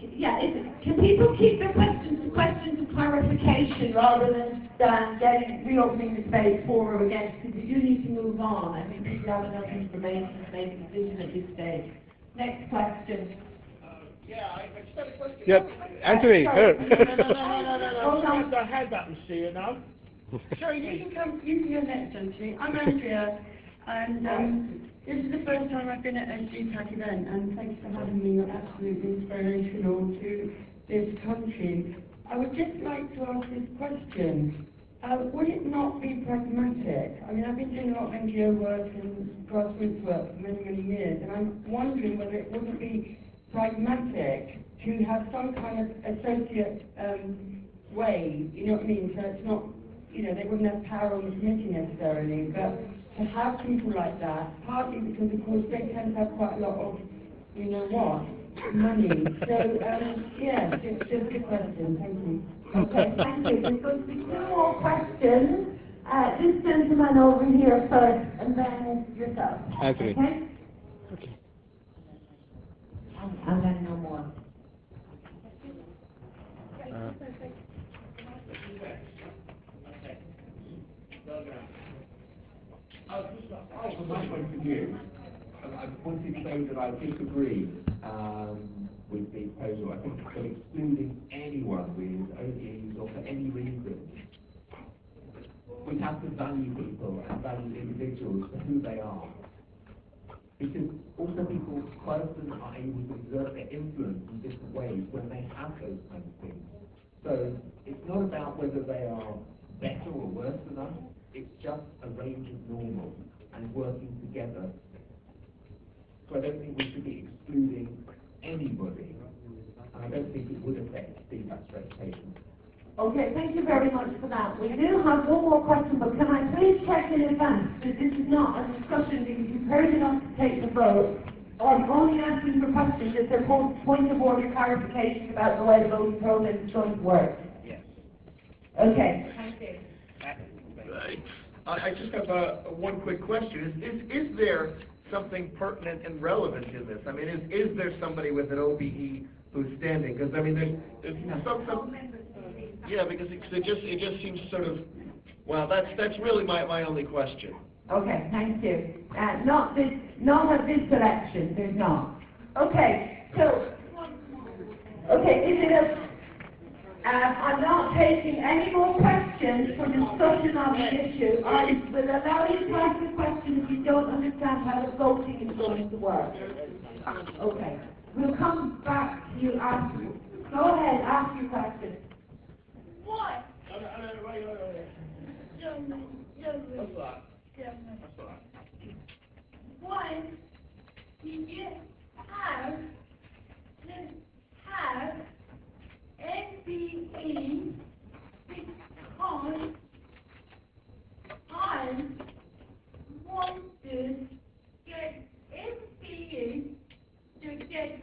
Yeah, is, can people keep their questions to questions of clarification rather than, than getting, reopening the debate for or against, because we do need to move on. I think people have enough information to make a decision at this stage. Next question. Yeah, I, I just had a question. Yep, Anthony, her. No, no, no, no, no, no, no, Hold no, on. I had that and see you now. Sorry, you can come, you can go next, Anthony. I'm Andrea, and um, this is the first time I've been at a DPAC event, and thanks for having me. You're absolutely inspirational to this country. I would just like to ask this question. Uh, would it not be pragmatic? I mean, I've been doing a lot of NGO work and grassroots work for many, many years, and I'm wondering whether it wouldn't be pragmatic to have some kind of associate um, way, you know what I mean? So it's not, you know, they wouldn't have power on the committee necessarily, but to have people like that, partly because of course they tend to have quite a lot of, you know what, money. So, um, yeah, just, just a question, thank you. Okay, thank you. There's going to be two more questions. Uh, this gentleman over here first, and then yourself. Anthony. Okay? Okay. And then no more. Uh, Uh, From my point of view, Wanted to say that I disagree um, with the proposal. I think that excluding anyone with OBEs or for any reason, we have to value people and value individuals for who they are. Because also people quite often are able to exert their influence in different ways when they have those kind of things. So it's not about whether they are better or worse than us, it's just a range of normal and working together. So I don't think we should be excluding anybody. And I don't think it would affect DPAC's reputation. Okay, thank you very much for that. We do have one more question, but can I please check in advance that this is not a discussion because you've heard enough to take the vote. I'm only asking for questions if there's po- point of order clarification about the way the voting process is going to work. Yes. Okay, thank you. I, I just have a, a one quick question. Is, is, is there something pertinent and relevant in this? I mean, is, is there somebody with an OBE who's standing? Because, I mean, there's, there's some, some, yeah, because it, it just, it just seems sort of Well, that's, that's really my, my only question. Okay, thank you. Uh, not this, not at this election, there's not. Okay, so, okay, is it a, um, I'm not taking any more questions for discussion on the issue. I will allow you to ask the question if you don't understand how the voting is going to work. Okay, we'll come back to you after. Go ahead, ask your question. What? Gentlemen, gentlemen, gentlemen. Why do you have, to have NBE because I wanted get NBE to get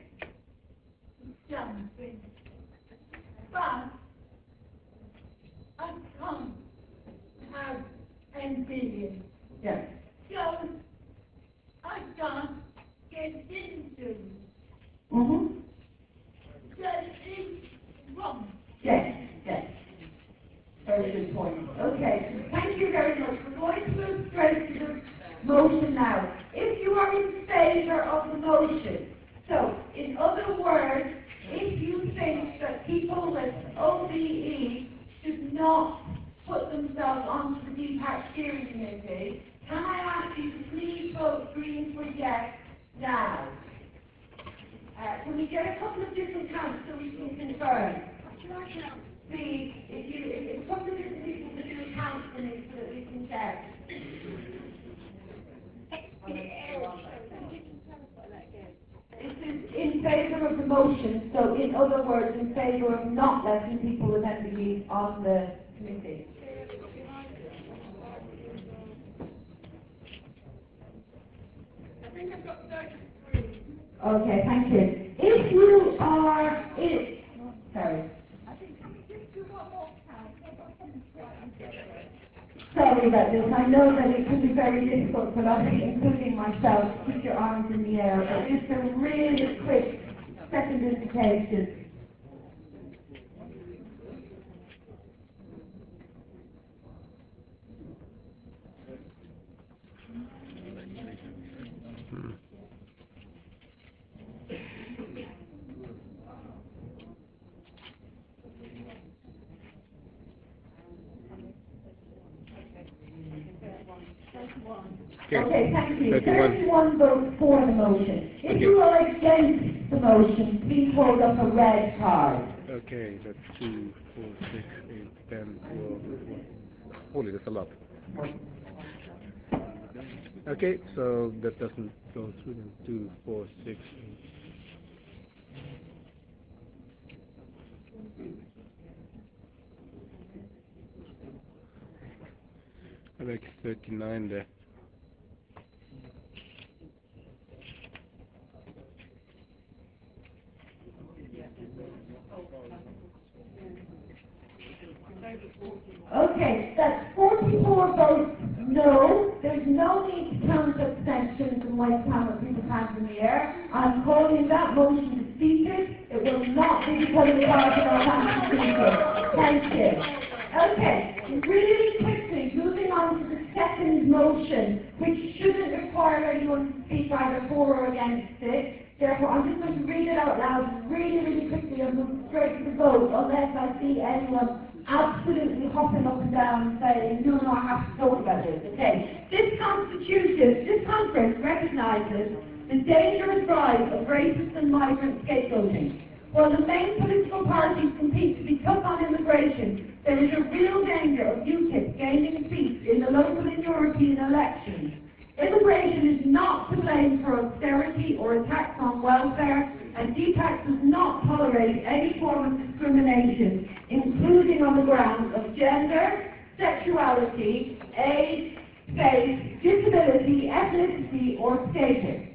something. But I can't have NBE. Yes. So I can't get into Mm-hmm. that is wrong. Yes, yes. Very good point. Okay, thank you very much. We're going to move straight to the motion now. If you are in favour of the motion, so in other words, if you think that people with OBE should not put themselves onto the DPAC steering committee, can I ask you to please vote green for yes now? Uh, can we get a couple of different counts so we can confirm? If you, if, people is in favour of the motion, so in other words, in favour of not letting people with MBE on the committee. Okay, thank you. If you are, if, sorry. I think, can we just do one more count? I've got something to write. Sorry about this. I know that it can be very difficult for us, including myself, to keep your arms in the air, but just a really quick second indication. Okay, thank you. Thirty-one. Thirty-one votes for the motion. If you are against the motion, please hold up a red card. Okay, that's two, four, six, eight, ten, twelve, one. Holy, that's a lot. Okay, so that doesn't go through then. Two, four, six, eight. I make thirty-nine there. Okay, that's forty-four votes no. There's no need to count abstentions and like count people's hands in the air. I'm calling that motion defeated. It will not be put in the. Thank you. Okay, really quickly, moving on to the second motion, which shouldn't require anyone to speak either for or against it. Therefore, I'm just going to read it out loud really, really quickly and move straight to the vote unless I see anyone absolutely hopping up and down saying, no, no, I have to talk about this. Okay. This constitution, this conference recognizes the dangerous rise of racist and migrant scapegoating. While the main political parties compete to be tough on immigration, there is a real danger of UKIP gaining seats in the local and European elections. Immigration is not to blame for austerity or attacks on welfare, and DPAC does not tolerate any form of discrimination, including on the grounds of gender, sexuality, age, faith, disability, ethnicity, or status.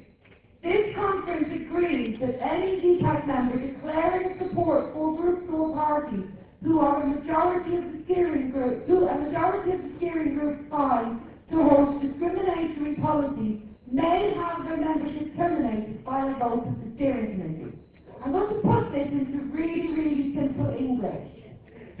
This conference agrees that any DPAC member declaring support for groups or parties who are a majority of the steering group, who a majority of the steering group find to host discriminatory policies may have their membership terminated by a vote of the steering committee. I'm going to put this into really, really simple English.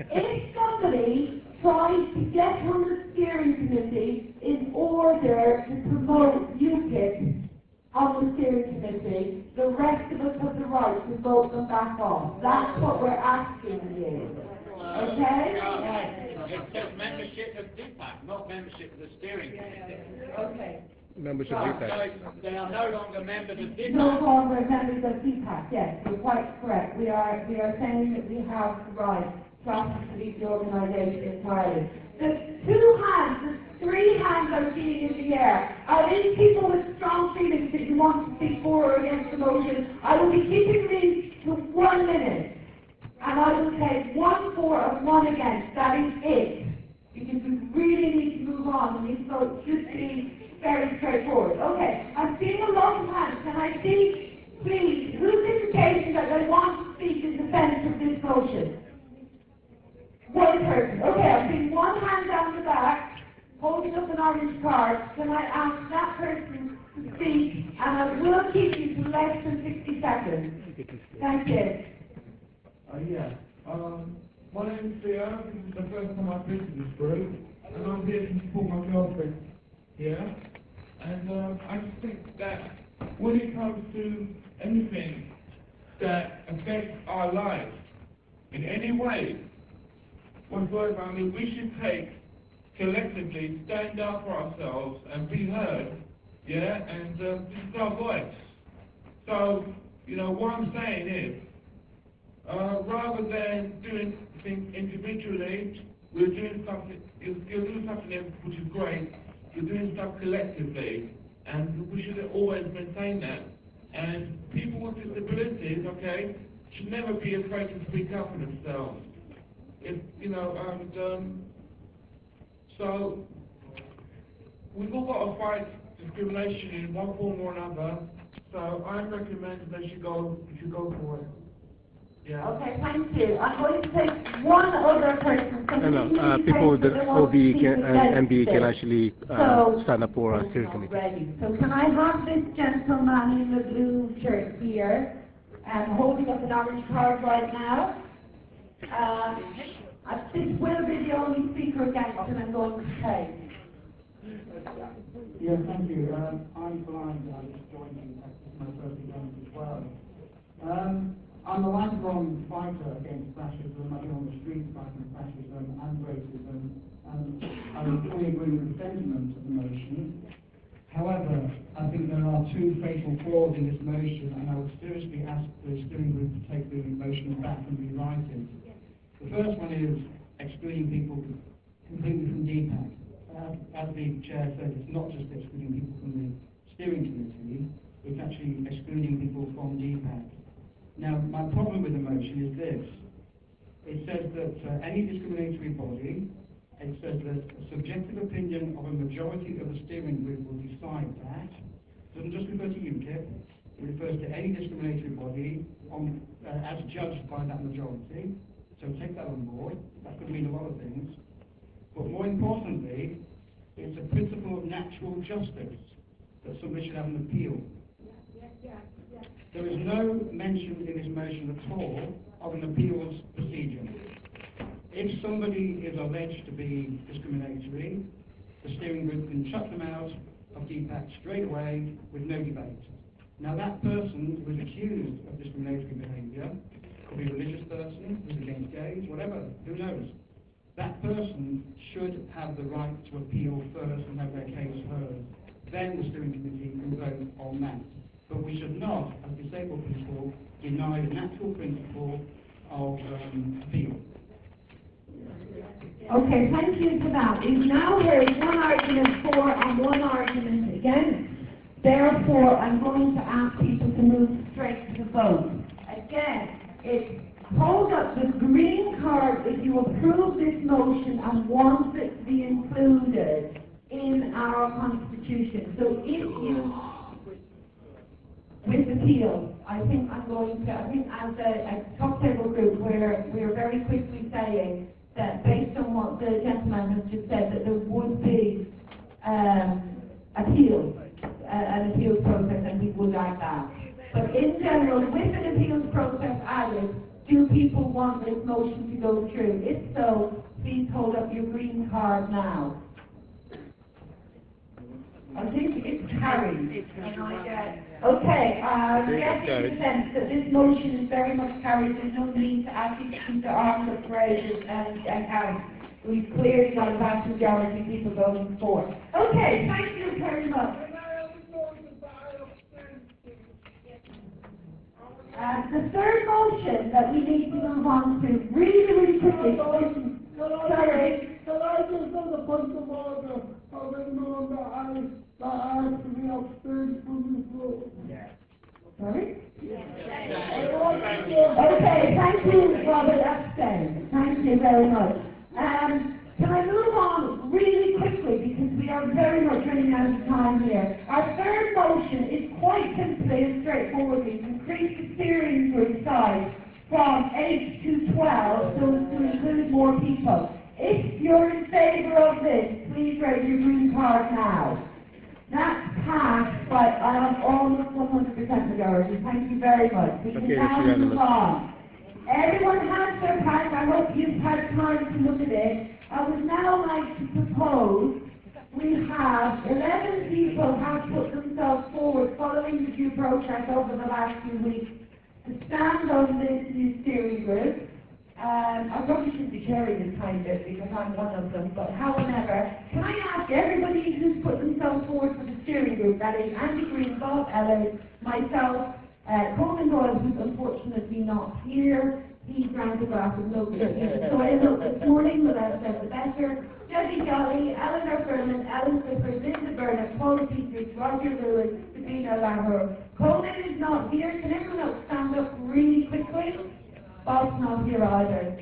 if somebody tries to get on the steering committee in order to promote UKIP on the steering committee, the rest of us have the right to vote them back off. That's what we're asking you. Okay? It says membership of DPAC, not membership of the steering committee. Okay. Membership So, of DPAC. They are no longer members of DPAC. No longer members of DPAC, yes, you're quite correct. We are, we are saying that we have the right to ask to leave the organisation entirely. The two hands, the three hands I'm seeing in the air, are these people with strong feelings that you want to speak for or against the motion? I will be keeping these to one minute, and I will take one for and one against, that is it. Because we really need to move on, and votes should be very straightforward. Okay, I'm seeing a lot of hands. Can I see, please, who's indicating that they want to speak in defense of this motion? One person. Okay, I'm seeing one hand down the back, holding up an orange card. Can I ask that person to speak? And I will keep you to less than 60 seconds. Thank you. Uh, yeah, um, my name's Theo, this is the first time I've been to this group, and I'm here to support my girlfriend, yeah? And, um, I just think that when it comes to anything that affects our lives in any way whatsoever, I mean, we should take, collectively, stand up for ourselves and be heard, yeah? And, um, this is our voice. So, you know, what I'm saying is, uh, rather than doing things individually, we're doing something, you're, doing something which is great, you're doing stuff collectively, and we should always maintain that. And people with disabilities, okay, should never be afraid to speak up for themselves. If, you know, and, um, so, we've all got to fight discrimination in one form or another, so I recommend they should go, you should go for it. Yeah. Okay, thank you. I'm going to take one other person. No, no, Somebody uh, people with the that they want to OB can, and against MB can actually, uh, So- stand up for a steering committee. Ready. So can I have this gentleman in the blue shirt here, um, holding up an orange card right now? Um, uh, this will be the only speaker against him I'm going to take. Yeah, thank you. Um, I'm blind, I just joined in, this is my first event as well. Um, I'm a lifelong fighter against fascism, I've been on the streets fighting fascism and racism, and I fully agree with the sentiment of the motion. However, I think there are two fatal flaws in this motion, and I would seriously ask the steering group to take the motion back and rewrite it. The first one is excluding people completely from DPAC. As, as the chair said, it's not just excluding people from the steering committee, it's actually excluding people from DPAC. Now, my problem with the motion is this. It says that uh, any discriminatory body, it says that a subjective opinion of a majority of the steering group will decide that. It doesn't just refer to UKIP, it refers to any discriminatory body on, uh, as judged by that majority. So take that on board. That could mean a lot of things. But more importantly, it's a principle of natural justice that somebody should have an appeal. There is no mention in this motion at all of an appeals procedure. If somebody is alleged to be discriminatory, the steering group can shut them out of DPAC straight away with no debate. Now that person who is accused of discriminatory behaviour, could be a religious person, who's against gays, whatever, who knows? That person should have the right to appeal first and have their case heard. Then the steering committee can vote on that. But we should not, as disabled people, deny the natural principle of um, appeal. Okay, thank you for that. We've now heard one argument for and one argument against. Therefore, I'm going to ask people to move straight to the vote. Again, it's hold up the green card if you approve this motion and want it to be included in our constitution. So if you, with appeal, I think I'm going to, I think as a, a top table group, we're, we're very quickly saying that based on what the gentleman has just said, that there would be, um, appeal, uh, an appeals process, and we would like that. But in general, with an appeals process added, do people want this motion to go through? If so, please hold up your green card now. I think it's carried. Can I get, okay, uh, Okay, get carried. the sense that this motion is very much carried, there's no need to ask you to keep the arms up raised and, and carried. We've clearly got a vast majority of people voting for. Okay, thank you very much. Uh, the third motion that we need to move on to, really, really quickly, listen, sorry. Can I just on the point of order, of anyone that I, that I have to be abstained from this vote? Sorry? Okay, Okay, thank you, Robert Epstein. Thank you very much. Um, can I move on really quickly because we are very much running out of time here. Our third motion is quite simply and straightforwardly to increase the steering group size from eight to twelve, so as to include more people. If you're in favour of this, please raise your green card now. That's passed by um, almost one hundred percent majority. Thank you very much. We can Okay, now move unanimous. on. Everyone has their pack. I hope you've had time to look at it. I would now like to propose we have eleven people have put themselves forward following the due process over the last few weeks to stand on this new steering group. Um, I probably shouldn't be sharing this kind of because I'm one of them, but however, can I ask everybody who's put themselves forward for the steering group, that is Andy Greene, Bob Ellis, myself, uh, Coleman Doyle, who's unfortunately not here, he drank a glass of milk so I looked this morning, but I said the better, Debbie Jolly, Eleanor Furman, Ellen Clifford, Linda Burnip, Paul Peters, Roger Lewis, Sabina Lahur. Coleman is not here, can everyone else stand up really quickly? Bob's not here either.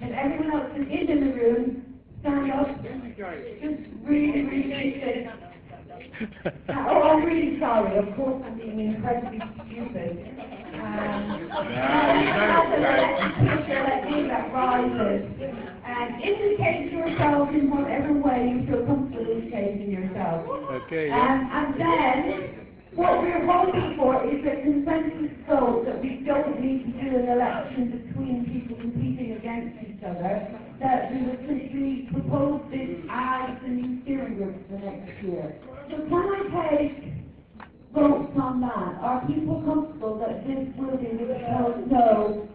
And everyone else is in the room, stand up. Just really, really sit. Uh, Oh, I'm really sorry, of course I'm being incredibly stupid. Um, let me that rises. And indicate yourself in whatever way you feel comfortable indicating yourself. Okay, Um, yeah. and then, what we're hoping for is a consensus vote that we don't need to do an election between people competing against each other, that we will simply propose this as the new steering group for next year. So can I take votes on that? Are people comfortable that this will be proposed? No.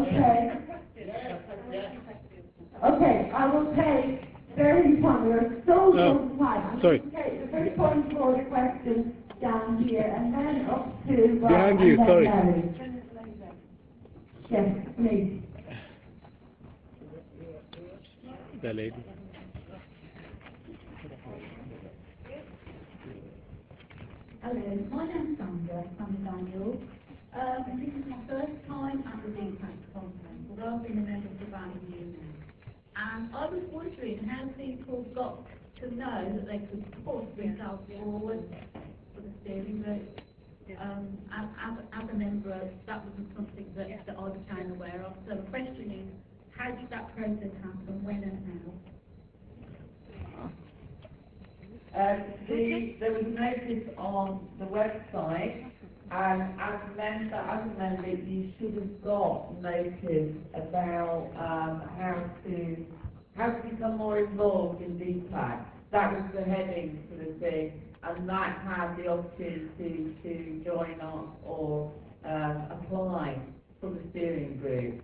Okay. Okay, I will take very fun, we're so No, time. I'm sorry. to the first point question down here and then up to. Rob Behind you, sorry. Yes, please. The lady. Hello, my name's Sandra, Sandra Daniel. Um, this is my first time at the DPAC conference, although I've been a member for about a year now. And I was wondering how people got to know that they could put themselves forward for the steering group. Um, as, as, as a member, that wasn't something that, that I became aware of. So the question is, how did that process happen, when and how? Uh, the, there was notice on the website, and as a member, as a member, you should have got notice about, um, how to, how to become more involved in DPAC. That was the heading for the thing, and that had the opportunity to join us or, um, apply for the steering group.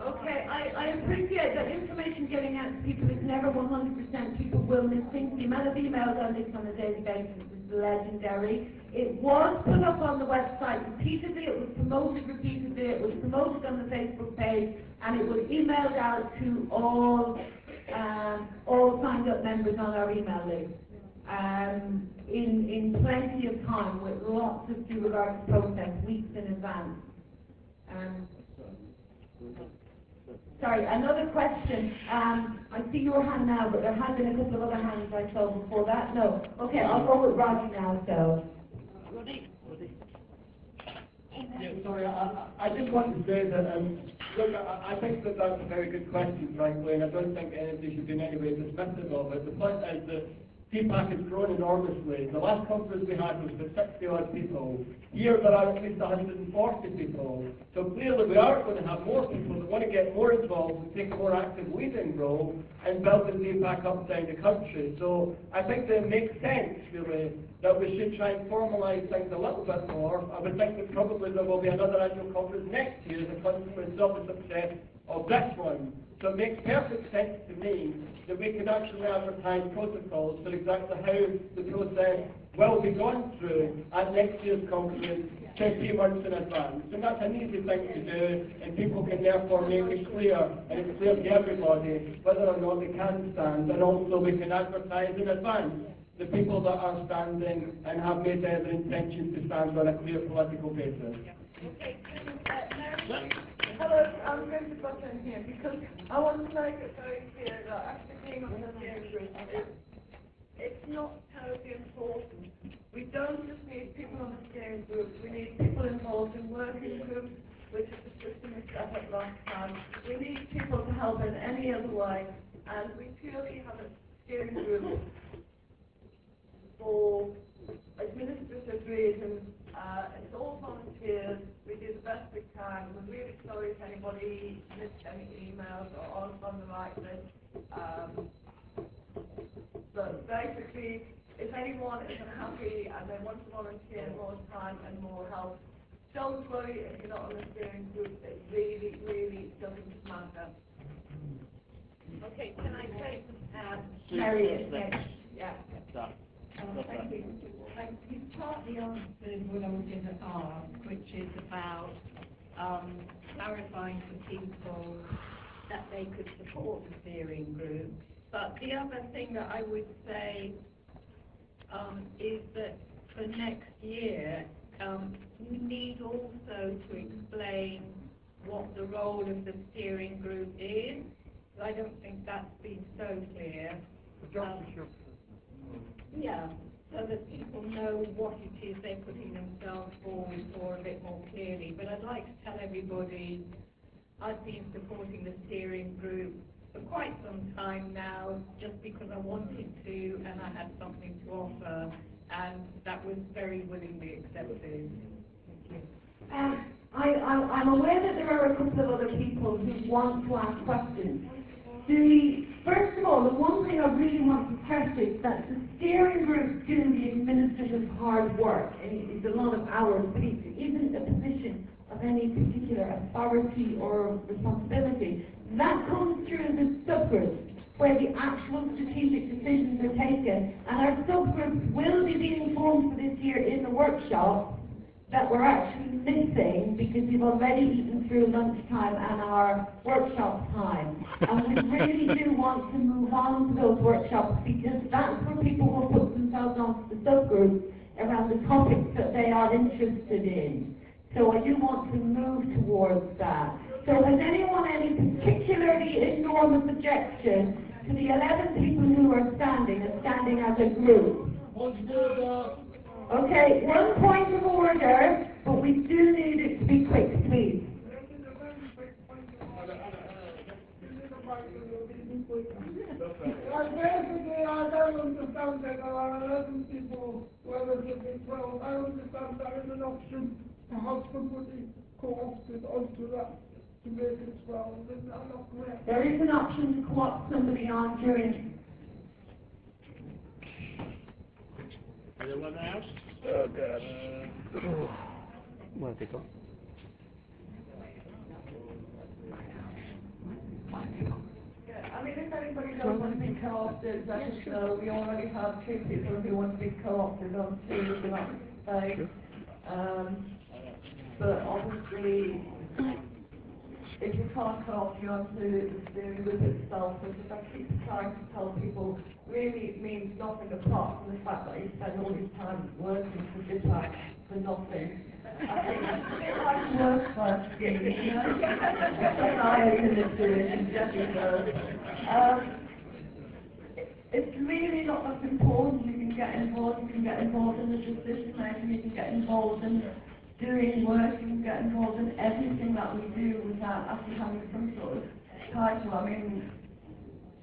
Okay, I, I appreciate that information getting out to people is never one hundred percent, people will miss things, the amount of emails I get on a daily basis is legendary. It was put up on the website repeatedly, it was promoted repeatedly, it was promoted on the Facebook page, and it was emailed out to all, um, all signed up members on our email list. Um, in, in plenty of time with lots of due regard to process, weeks in advance. Um, Sorry, another question. Um, I see your hand now, but there have been a couple of other hands I saw before that. No. Okay, I'll go with Roger now, so. Yeah, sorry, I, I I just wanted to say that, um, look, I, I think that that's a very good question, frankly, and I don't think anybody should be in any way dismissive of it. The point is that DPAC has grown enormously. The last conference we had was with 60 odd people. Here there are at least 140 people. So clearly we are going to have more people that want to get more involved and take a more active leading role in building DPAC up down the country. So I think that it makes sense really that we should try and formalise things a little bit more. I would think that probably there will be another annual conference next year as a consequence of the success of this one. So it makes perfect sense to me that we could actually advertise protocols for exactly how the process will be gone through at next year's conference, say months in advance. And that's an easy thing to do, and people can therefore make it clear, and it's clear to everybody whether or not they can stand, and also we can advertise in advance the people that are standing and have made their intention to stand on a clear political basis. Hello, I'm going to butt in here because I want to make it very clear that after being on the steering group, it's, it's not terribly important. We don't just need people on the steering group, we need people involved in working groups, which is the system we set up last time. We need people to help in any other way, and we purely have a steering group for administrative reasons. Uh, it's all volunteers. We do the best we can. We're really sorry if anybody missed any emails or on, on the right list. Um, but basically, if anyone is unhappy and they want to volunteer more time and more help, don't worry if you're not on the steering group. It really, really doesn't matter. Okay, can I take, um, Mary is next. Yeah. Um, thank you. Um, you partly answered what I was going to ask, which is about, um, clarifying to people that they could support the steering group. But the other thing that I would say, um, is that for next year, um, you need also to explain what the role of the steering group is. I don't think that's been so clear. Yeah, so that people know what it is they're putting themselves forward for a bit more clearly. But I'd like to tell everybody, I've been supporting the steering group for quite some time now, just because I wanted to and I had something to offer, and that was very willingly accepted. Thank you. Um, I, I, I'm aware that there are a couple of other people who want to ask questions. The, first of all, the one thing I really want to stress is that the steering group do the administrative hard work, and it's a lot of hours, but it isn't a position of any particular authority or responsibility. That comes through the subgroups, where the actual strategic decisions are taken, and our subgroups will be being formed for this year in the workshop, that we're actually missing because we've already eaten through lunchtime and our workshop time. And we really do want to move on to those workshops because that's where people will put themselves onto the subgroups around the topics that they are interested in. So I do want to move towards that. So has anyone any particularly enormous objection to the 11 people who are standing and standing as a group? Uh, okay, one point of order, we do need it to be quick, please. Like basically, I don't understand that there are eleven people, whether it be twelve, I understand there is an option to somebody co-opted onto that, to make it twelve, is that not correct? There is an option to co-opt somebody on during, Anyone else? Oh, uh, God. Want to take off? Yeah, I mean, if anybody does want to be co-opted, let us know. We already have two people who want to be co-opted on two of the space. Um, but obviously, if you can't co-opt you onto the steering group itself, which is I keep trying to tell people, really it means nothing apart from the fact that you spend all this time working for DPAC for nothing. You. Um, it- it's really not that important, you can get involved, you can get involved in the decision making, you can get involved in doing work, you can get involved in everything that we do without actually having some sort of title, I mean,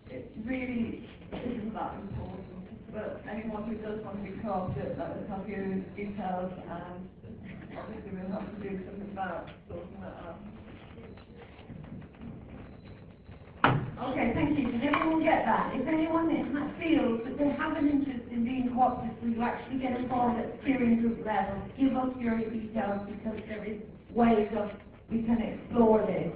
it really isn't that important. but anyone who does want to be co-opted, let us have your details, and to. Okay, thank you. Did everyone get that? If anyone that ha- feels that they have an interest in being co-opted, you actually get involved at steering group level? Give us your details because there is ways of, we can explore this.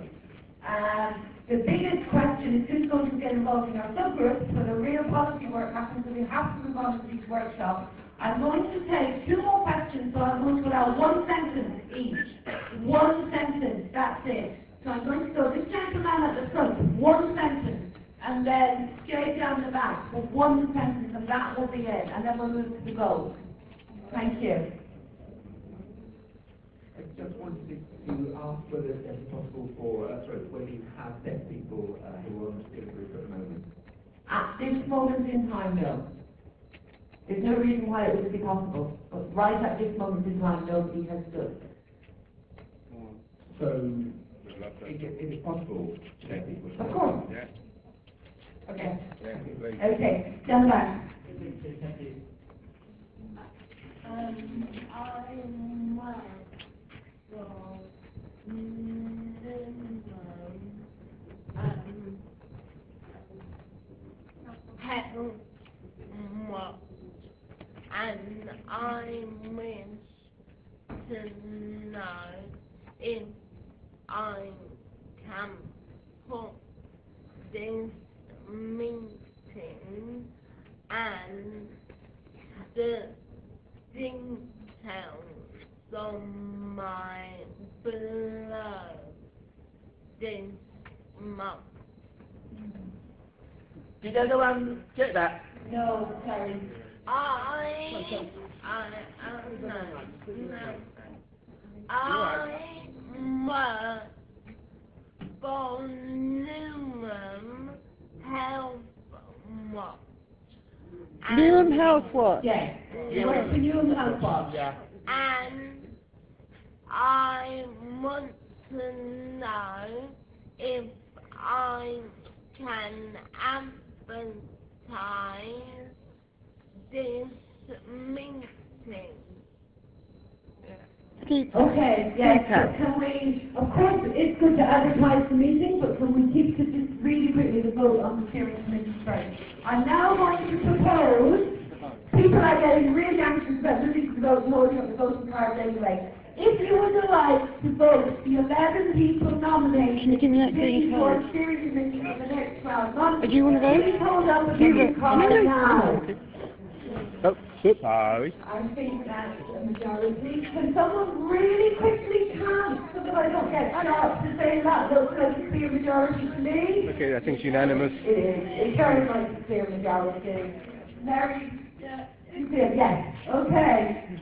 Um, the biggest question is who's going to get involved in our subgroups, so the real policy work happens, so we have to move on to these workshops. I'm going to take two more questions, so I'm going to allow one sentence each. One sentence, that's it. So I'm going to go this gentleman at the front, one sentence, and then straight down the back with one sentence, and that will be it, and then we'll move to the vote. Thank you. I just wanted to ask whether it's possible for, uh, sorry, whether you have deaf people uh, who are on the group at the moment. At this moment in time, no. There's no reason why it wouldn't be possible, but right at this moment in time, nobody has stood. So, it, it is possible to people. Of course. Yeah. Okay. Yeah. Okay, stand back. Um, I'm well from Limbo, um, Hell, what, and I wish to know if I can put this meeting and the details on my blog this month. Did anyone get that? No, sorry. I, I, I, no, no. I work for Newham Health Watch. Newham Health Watch? Yes. You work for Newham Health Watch? Yeah. And I want to know if I can advertise this meeting. Okay, yes, but can we, of course, it's good to advertise the meeting, but can we keep to just really quickly the vote on the steering committee first? I'm now going to propose, people are getting really anxious about moving to the vote, holding up the voting cards anyway. If you would like to vote the eleven people nominated to be for steering committee for the next twelve months, Do you wanna vote? please hold up a Do voting vote? card No, no. now. Oh, shit. Sorry. I think that's a majority. Can someone really quickly count so that I don't get shot to say that looks like a clear majority to me? Okay, I think it's unanimous. It is. It's very much a clear majority. Mary, uh, you did, yes. Okay.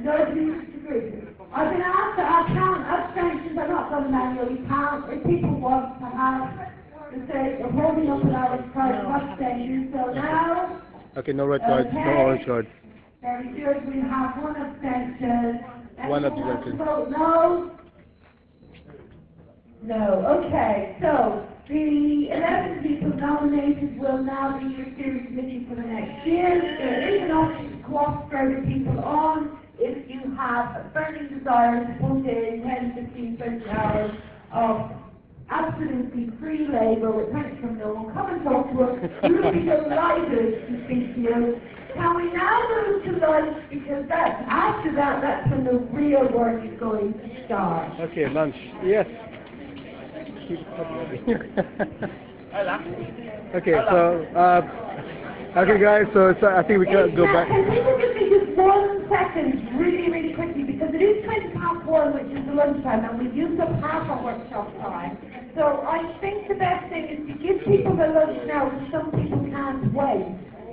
Nobody disagrees. I've been asked to I count abstentions. I'm not done manually count. If people want to have the sake of holding up an hour's price of abstention, so now Okay, no red cards, no Okay. orange cards. very good, we have one abstention. One want to abstention. Vote no? No, okay, so the eleven people nominated will now be your steering committee for the next year. There is an option to further people on if you have a burning desire to put in 10, 15, 20 hours of absolutely free labour with thanks from no one. Come and talk to us. We will be delighted to speak to you. Can we now move to lunch because that's, after that, that's when the real work is going to start. Okay, lunch. Yes. okay, so, uh, okay guys, so it's, uh, I think we can go back. Can we just give me just one second, really, really quickly, because it is twenty past one, which is the lunchtime, and we've used up half our workshop time. So I think the best thing is to give people the lunch now, because some people can't wait,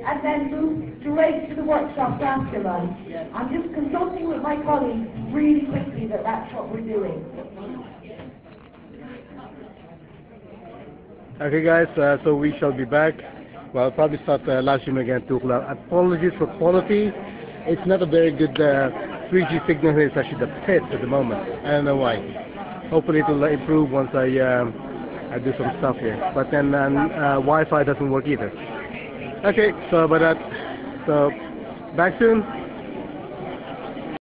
and then move straight to the workshops after lunch. I'm just consulting with my colleagues really quickly that that's what we're doing. Okay guys, uh, so we shall be back. Well, I'll probably start uh, live stream again at 2 o'clock. Apologies for quality. It's not a very good uh, 3G signal here. It's actually the pit at the moment. I don't know why. Hopefully it will improve once I, um, I do some stuff here. But then um, uh, Wi-Fi doesn't work either. Okay, so about that. So, back soon.